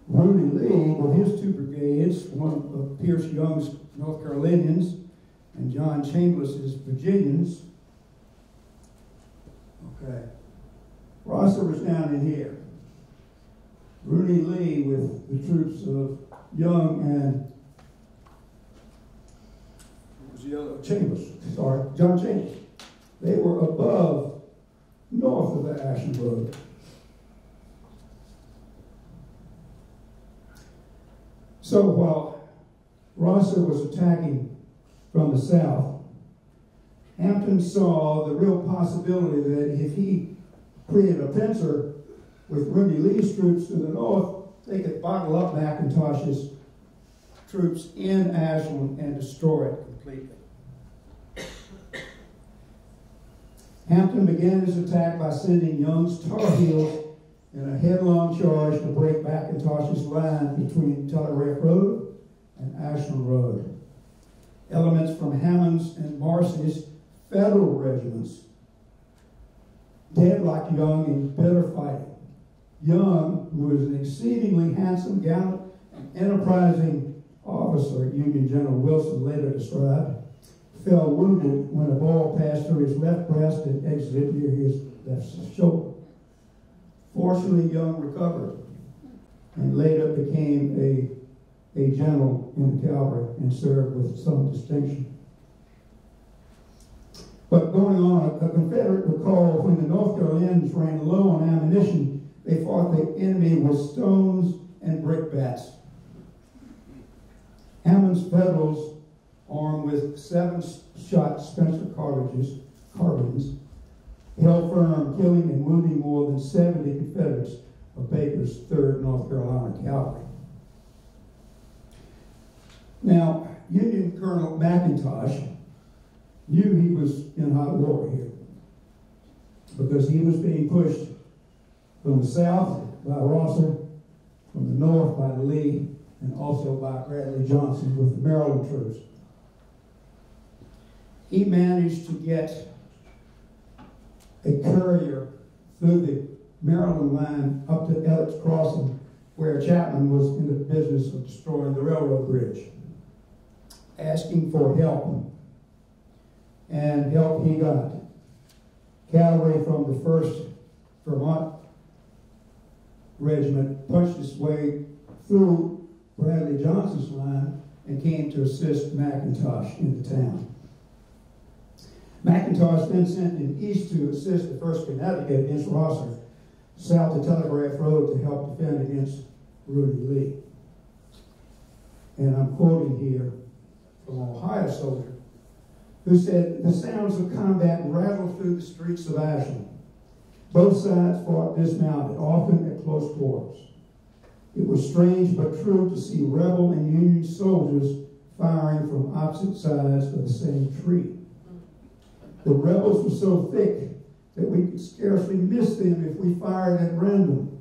Rooney Lee, with his two brigades, one of Pierce Young's North Carolinians and John Chambliss's Virginians, Okay. Rosser was down in here. Rooney Lee with the troops of Young and was the other Chambers, sorry, John Chambers. They were above, north of the Road. So while Rosser was attacking from the south, Hampton saw the real possibility that if he created a pincer with Rooney Lee's troops to the north, they could bottle up McIntosh's troops in Ashland and destroy it completely. Hampton began his attack by sending Young's Tar Heels in a headlong charge to break McIntosh's line between Telegraph Road and Ashland Road. Elements from Hammond's and Marcy's federal regiments dead like Young in bitter fighting. Young, who was an exceedingly handsome, gallant, and enterprising officer, Union General Wilson later described, fell wounded when a ball passed through his left breast and exited near his left shoulder. Fortunately, Young recovered and later became a, a general in the cavalry and served with some distinction. But going on, a Confederate recalled when the North Carolinians ran low on ammunition, they fought the enemy with stones and brickbats. Hammond's Federals, armed with seven-shot Spencer cartridges, carbines, held firm, killing and wounding more than 70 Confederates of Baker's 3rd North Carolina Cavalry. Now, Union Colonel McIntosh knew he was in hot water here because he was being pushed from the south by Rosser, from the north by Lee, and also by Bradley Johnson with the Maryland troops. He managed to get a courier through the Maryland line up to Ellet's Crossing, where Chapman was in the business of destroying the railroad bridge, asking for help and help he got. Cavalry from the 1st Vermont Regiment punched its way through Bradley Johnson's line and came to assist McIntosh in the town. McIntosh then sent east to assist the 1st Connecticut against Rosser, south to Telegraph Road to help defend against Rooney Lee. And I'm quoting here from an Ohio soldier who said, The sounds of combat rattled through the streets of Ashland. Both sides fought dismounted, often at close quarters. It was strange but true to see rebel and Union soldiers firing from opposite sides of the same tree. The rebels were so thick that we could scarcely miss them if we fired at random,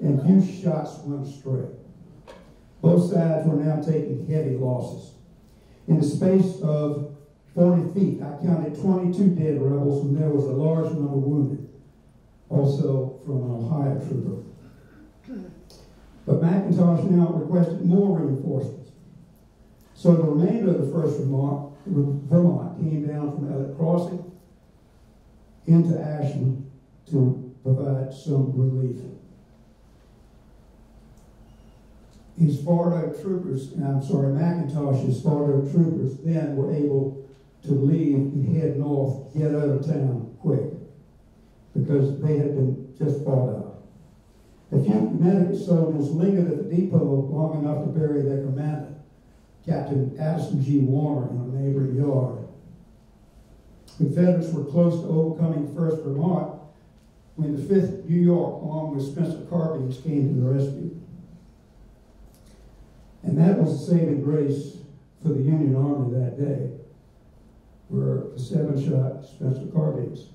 and few shots went astray. Both sides were now taking heavy losses. In the space of 40 feet, I counted 22 dead rebels, and there was a large number wounded, also from an Ohio trooper. But McIntosh now requested more reinforcements. So the remainder of the first Vermont, came down from Elliott Crossing into Ashland to provide some relief. His Florida troopers, I'm sorry, McIntosh's Florida troopers then were able to leave and head north, get out of town quick, because they had been just fought out. A few Connecticut soldiers lingered at the depot long enough to bury their commander, Captain Addison G. Warner, in a neighboring yard. Confederates were close to overcoming 1st Vermont when the 5th New York, along with Spencer Carbines, came to the rescue. And that was the saving grace for the Union Army that day, were the seven-shot Spencer Carbines.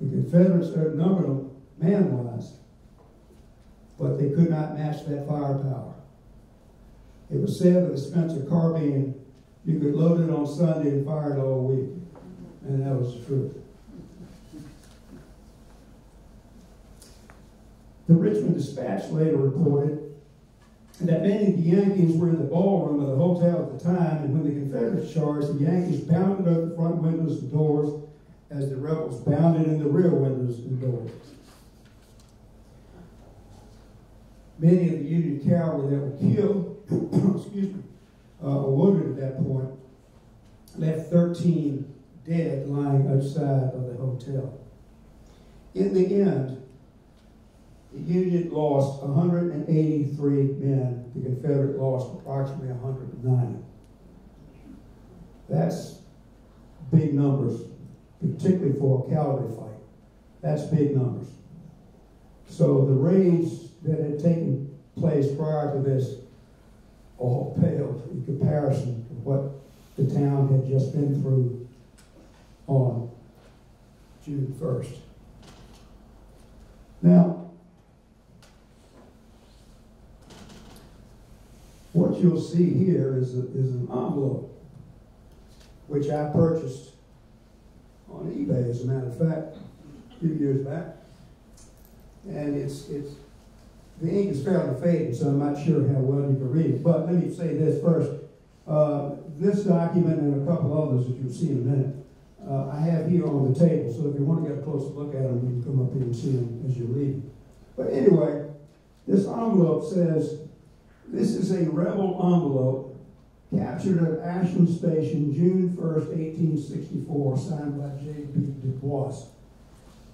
The Confederates outnumbered them man-wise, but they could not match that firepower. It was said of the Spencer carbine, you could load it on Sunday and fire it all week. And that was the truth. The Richmond Dispatch later reported that many of the Yankees were in the ballroom of the hotel at the time, and when the Confederates charged, the Yankees pounded up the front windows and doors as the rebels bounded in the rear windows and doors. Many of the Union cavalry that were killed, excuse me, uh, wounded at that point, left 13 dead lying outside of the hotel. In the end, the Union lost 183 men. The Confederate lost approximately 109. That's big numbers, particularly for a cavalry fight. That's big numbers. So the raids that had taken place prior to this all paled in comparison to what the town had just been through on June 1st. Now, what you'll see here is, a, is an envelope which I purchased on eBay, as a matter of fact, a few years back. And it's, it's the ink is fairly faded, so I'm not sure how well you can read it. But let me say this first. Uh, this document and a couple others that you'll see in a minute, uh, I have here on the table. So if you want to get a closer look at them, you can come up here and see them as you read. But anyway, this envelope says, this is a rebel envelope captured at Ashland Station June 1st, 1864, signed by J.B. Du Bois.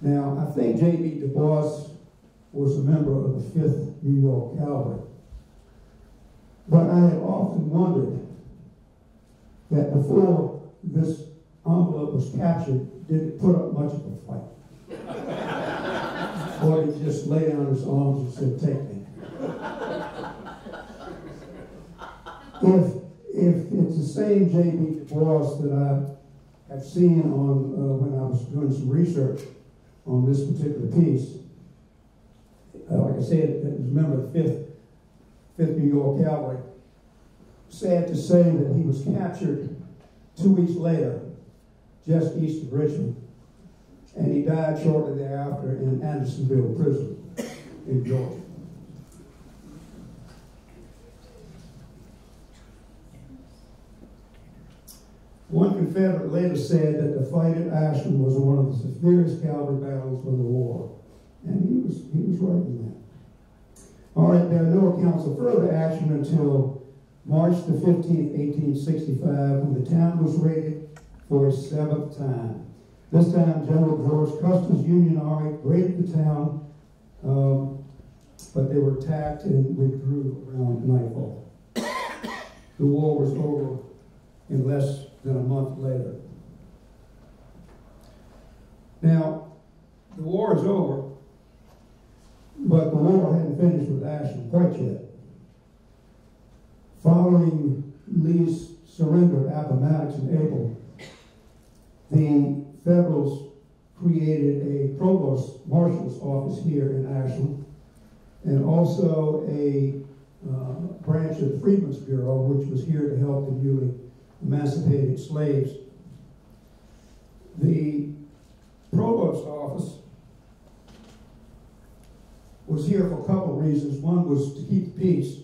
Now, I think J.B. Du Bois was a member of the 5th New York Cavalry. But I have often wondered that before this envelope was captured, did it put up much of a fight? or did he just lay down his arms and said, take me? if, if it's the same J.B. Bois that I have seen on uh, when I was doing some research on this particular piece, like I said, it was a member of the 5th, 5th New York Cavalry. Sad to say that he was captured two weeks later, just east of Richmond, and he died shortly thereafter in Andersonville Prison in Georgia. One Confederate later said that the fight at Ashland was one of the severest cavalry battles of the war. And he was, he was right in that. All right, there are no accounts of further action until March the 15th, 1865, when the town was raided for a seventh time. This time, General George Custer's Union Army raided the town, um, but they were attacked and withdrew around nightfall. The war was over in less than a month later. Now, the war is over, but the war hadn't finished with Ashland quite yet. Following Lee's surrender at Appomattox in April, the Federals created a provost marshal's office here in Ashland, and also a uh, branch of the Freedmen's Bureau, which was here to help the newly emancipated slaves. The provost office was here for a couple of reasons. One was to keep the peace,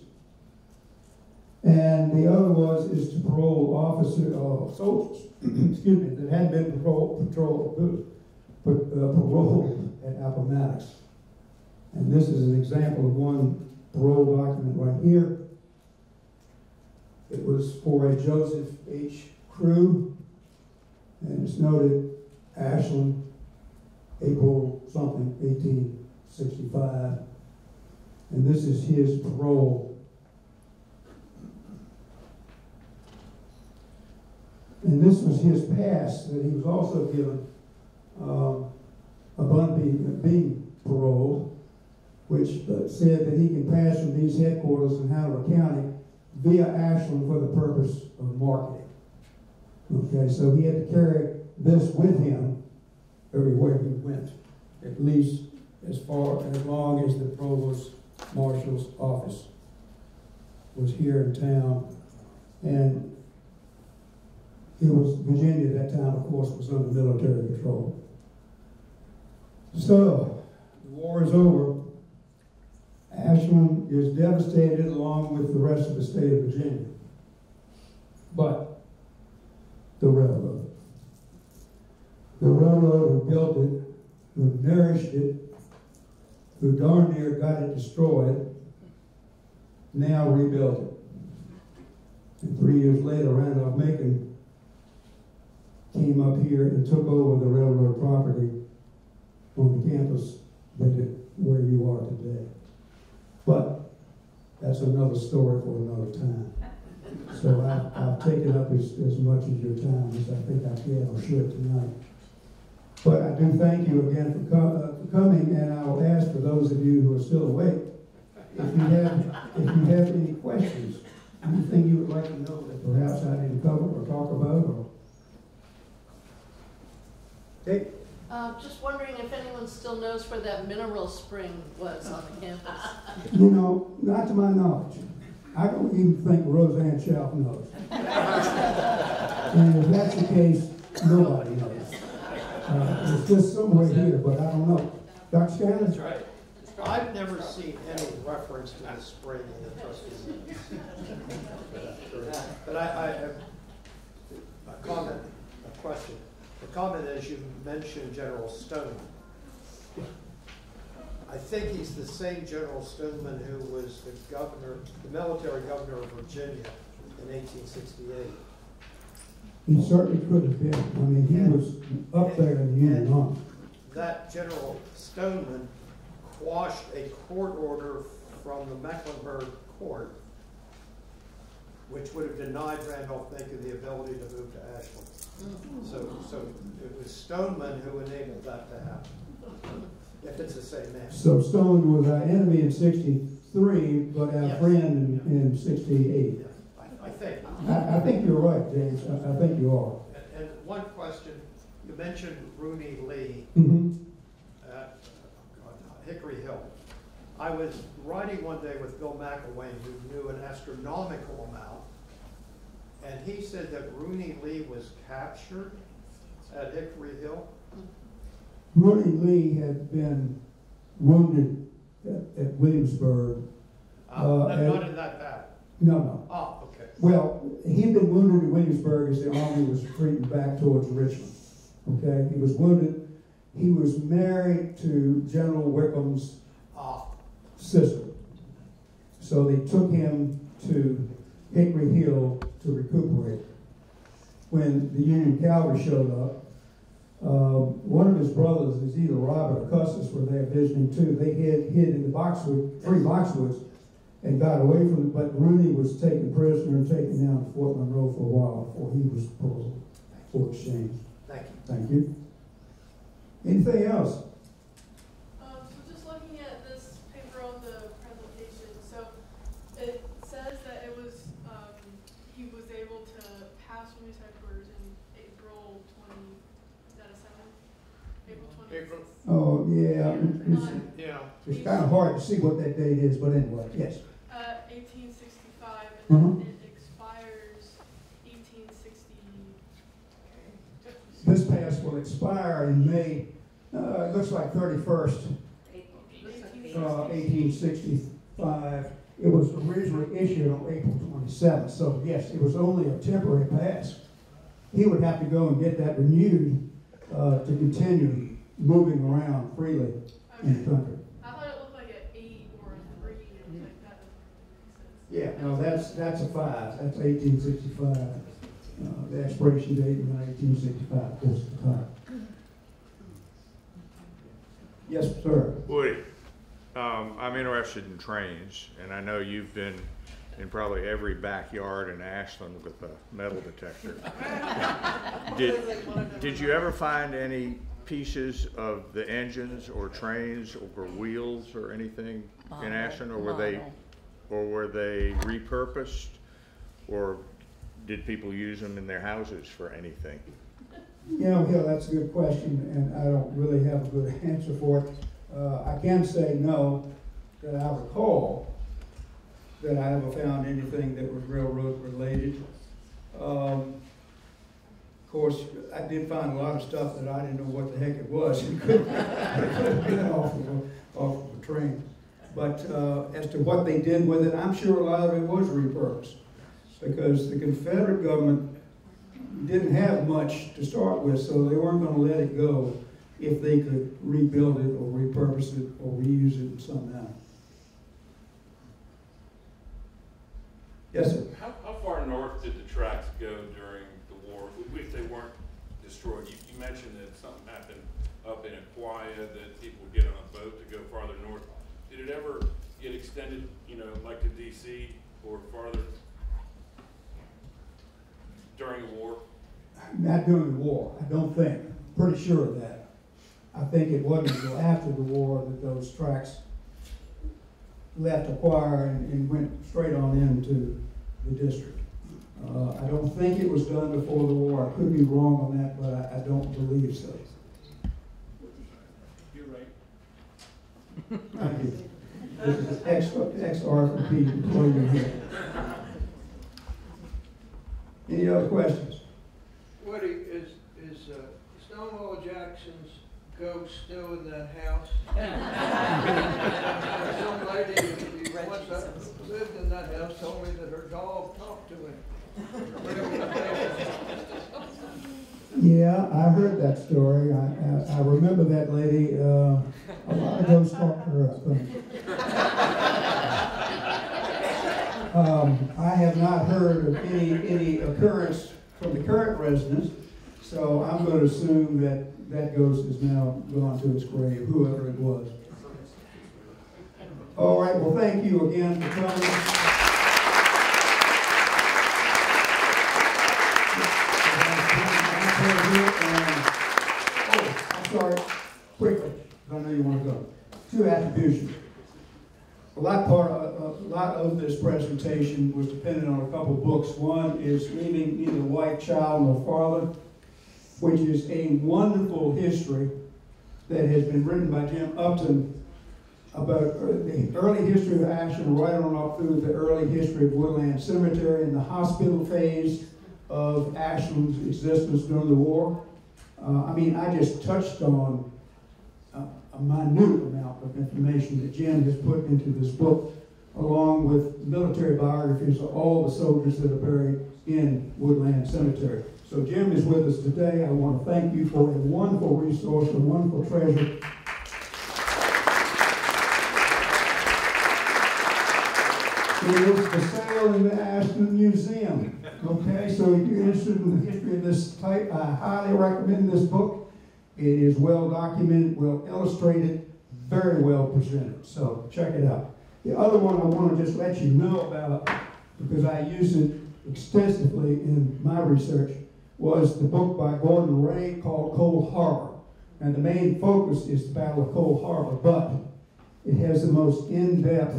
and the other was is to parole officer uh, soldiers, excuse me, that had been parole, patrol, uh, paroled at Appomattox. And this is an example of one parole document right here. It was for a Joseph H. Crew, and it's noted Ashland, April something, 1865. And this is his parole. And this was his pass that he was also given um, upon being, being paroled, which uh, said that he can pass from these headquarters in Hanover County via Ashland for the purpose of marketing. Okay, so he had to carry this with him everywhere he went, at least as far, as long as the provost marshal's office was here in town. And it was, Virginia at that time, of course, was under military control. So, the war is over. Ashland is devastated along with the rest of the state of Virginia. But the railroad. The railroad who built it, who nourished it, who darn near got it destroyed, now rebuilt it. And three years later, Randolph-Macon came up here and took over the railroad property on the campus that where you are today. But that's another story for another time. So I, I've taken up as, as much of your time as I think I can or should tonight. But I do thank you again for, co- uh, for coming, and I will ask for those of you who are still awake, if you have, if you have any questions, anything you would like to know that perhaps I didn't cover or talk about, or. Okay, Uh, just wondering if anyone still knows where that mineral spring was on the campus. you know, not to my knowledge. I don't even think Roseanne Shelf knows. And if that's the case, nobody knows. Uh, it's just somewhere here, but I don't know. Dr. Scanlon? That's right. I've never seen any reference to the spring in the trustees minutes. But I, I have a comment, a question. The comment is you mentioned General Stone. I think he's the same General Stoneman who was the governor, the military governor of Virginia in eighteen sixty-eight. He certainly could have been. I mean, he and, was up there in the Union Army. That General Stoneman quashed a court order from the Mecklenburg court, which would have denied Randolph-Macon the ability to move to Ashland. Mm-hmm. So, so it was Stoneman who enabled that to happen. If it's the same man. So Stoneman was our enemy in '63, but our yes. friend in, in '68 think. I, I think you're right, James. I, I think you are. And, and one question, you mentioned Rooney Lee Mm-hmm. at uh, Hickory Hill. I was riding one day with Bill McElwain, who knew an astronomical amount, and he said that Rooney Lee was captured at Hickory Hill. Rooney Lee had been wounded at, at Williamsburg. Uh, Uh, not, and- not in that bad. No, no. Oh, okay. Well, he'd been wounded at Williamsburg as the army was retreating back towards Richmond. Okay, he was wounded. He was married to General Wickham's Ah, sister. So they took him to Hickory Hill to recuperate. When the Union cavalry showed up, uh, one of his brothers, is either Robert or Custis, were there visiting too. They hid, hid in the boxwood, three boxwoods, and got away from it. But Rooney was taken prisoner and taken down to Fort Monroe for a while before he was paroled for exchange. thank you. Thank you. Anything else? Um, so just looking at this paper on the presentation, so it says that it was, um, he was Company's headquarters in April twenty, is that a seven? April twenty. Oh, yeah, it's, Yeah, it's kind of hard to see what that date is, but anyway, yes. Uh, eighteen sixty-five, and Mhm. it expires. This pass will expire in May, uh, it looks like thirty-first, uh, eighteen sixty-five. It was originally issued on April twenty-seventh, so yes, it was only a temporary pass. He would have to go and get that renewed, uh, to continue moving around freely in the country. I thought it looked like an eight or a three, and I was like, that doesn't make sense. Yeah, no, that's, that's a five, that's eighteen sixty-five. Uh, the expiration date was eighteen sixty-five, that's the time. Yes, sir. Woody, um, I'm interested in trains, and I know you've been in probably every backyard in Ashland with a metal detector. Did, did you ever find any pieces of the engines or trains or wheels or anything in Ashland, or were they, or were they repurposed? Or did people use them in their houses for anything? You know, Hill, that's a good question, and I don't really have a good answer for it. Uh, I can say no, that I recall that I haven't found anything that was railroad related. Um, of course, I did find a lot of stuff that I didn't know what the heck it was. It could it could have been off of a, off of a train. But, uh, as to what they did with it, I'm sure a lot of it was repurposed. Because the Confederate government didn't have much to start with, so they weren't gonna let it go if they could rebuild it or repurpose it or reuse it somehow. Yes, sir. How, how far north did the tracks go during the war, if- if they weren't destroyed? You, you mentioned that something happened up in Aquia, that people would get on a boat to go farther north. Did it ever get extended, you know, like to DC or farther during the war? Not during the war, I don't think. Pretty sure of that. I think it wasn't until after the war that those tracks left Aquia and, and went straight on into the district. Uh, I don't think it was done before the war. I could be wrong on that, but I, I don't believe so. You're right. Thank you. This is ex, ex RFP employee here. Any other questions? Woody, is, is uh, Stonewall Jackson's ghost still in that house? Some lady who once I lived in that house told me that her dog talked to him. Yeah, I heard that story. I, I, I remember that lady, uh, a lot of ghosts talked to her, I think. Um, I have not heard of any, any occurrence from the current residents, so I'm gonna assume that that ghost is now gone to its grave, whoever it was. All right, well, thank you again for coming. Oh, I'm sorry, quickly, I know you want to go. Two attributions. A lot part, a, a lot of this presentation was dependent on a couple of books. One is Leaving Neither White Child Nor Father, which is a wonderful history that has been written by Jim Upton about the early history of Ashland, right on up through the early history of Woodland Cemetery and the hospital phase of Ashland's existence during the war. Uh, I mean, I just touched on a, minute amount of information that Jim has put into this book, along with military biographies of all the soldiers that are buried in Woodland Cemetery. So Jim is with us today. I want to thank you for a wonderful resource, a wonderful treasure. It is for sale in the Ashland Museum. Okay, so if you're interested in the history of this type, I highly recommend this book. It is well documented, well illustrated, very well presented. So check it out. The other one I want to just let you know about, because I use it extensively in my research, was the book by Gordon Rhea called Cold Harbor. And the main focus is the Battle of Cold Harbor, but it has the most in-depth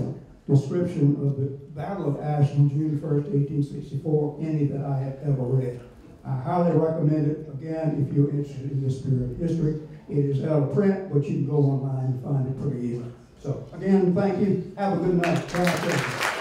description of the Battle of Ashland, June 1st, 1864, any that I have ever read. I highly recommend it. Again, if you're interested in this period of history, it is out of print, but you can go online and find it pretty easily. So again, thank you. Have a good night.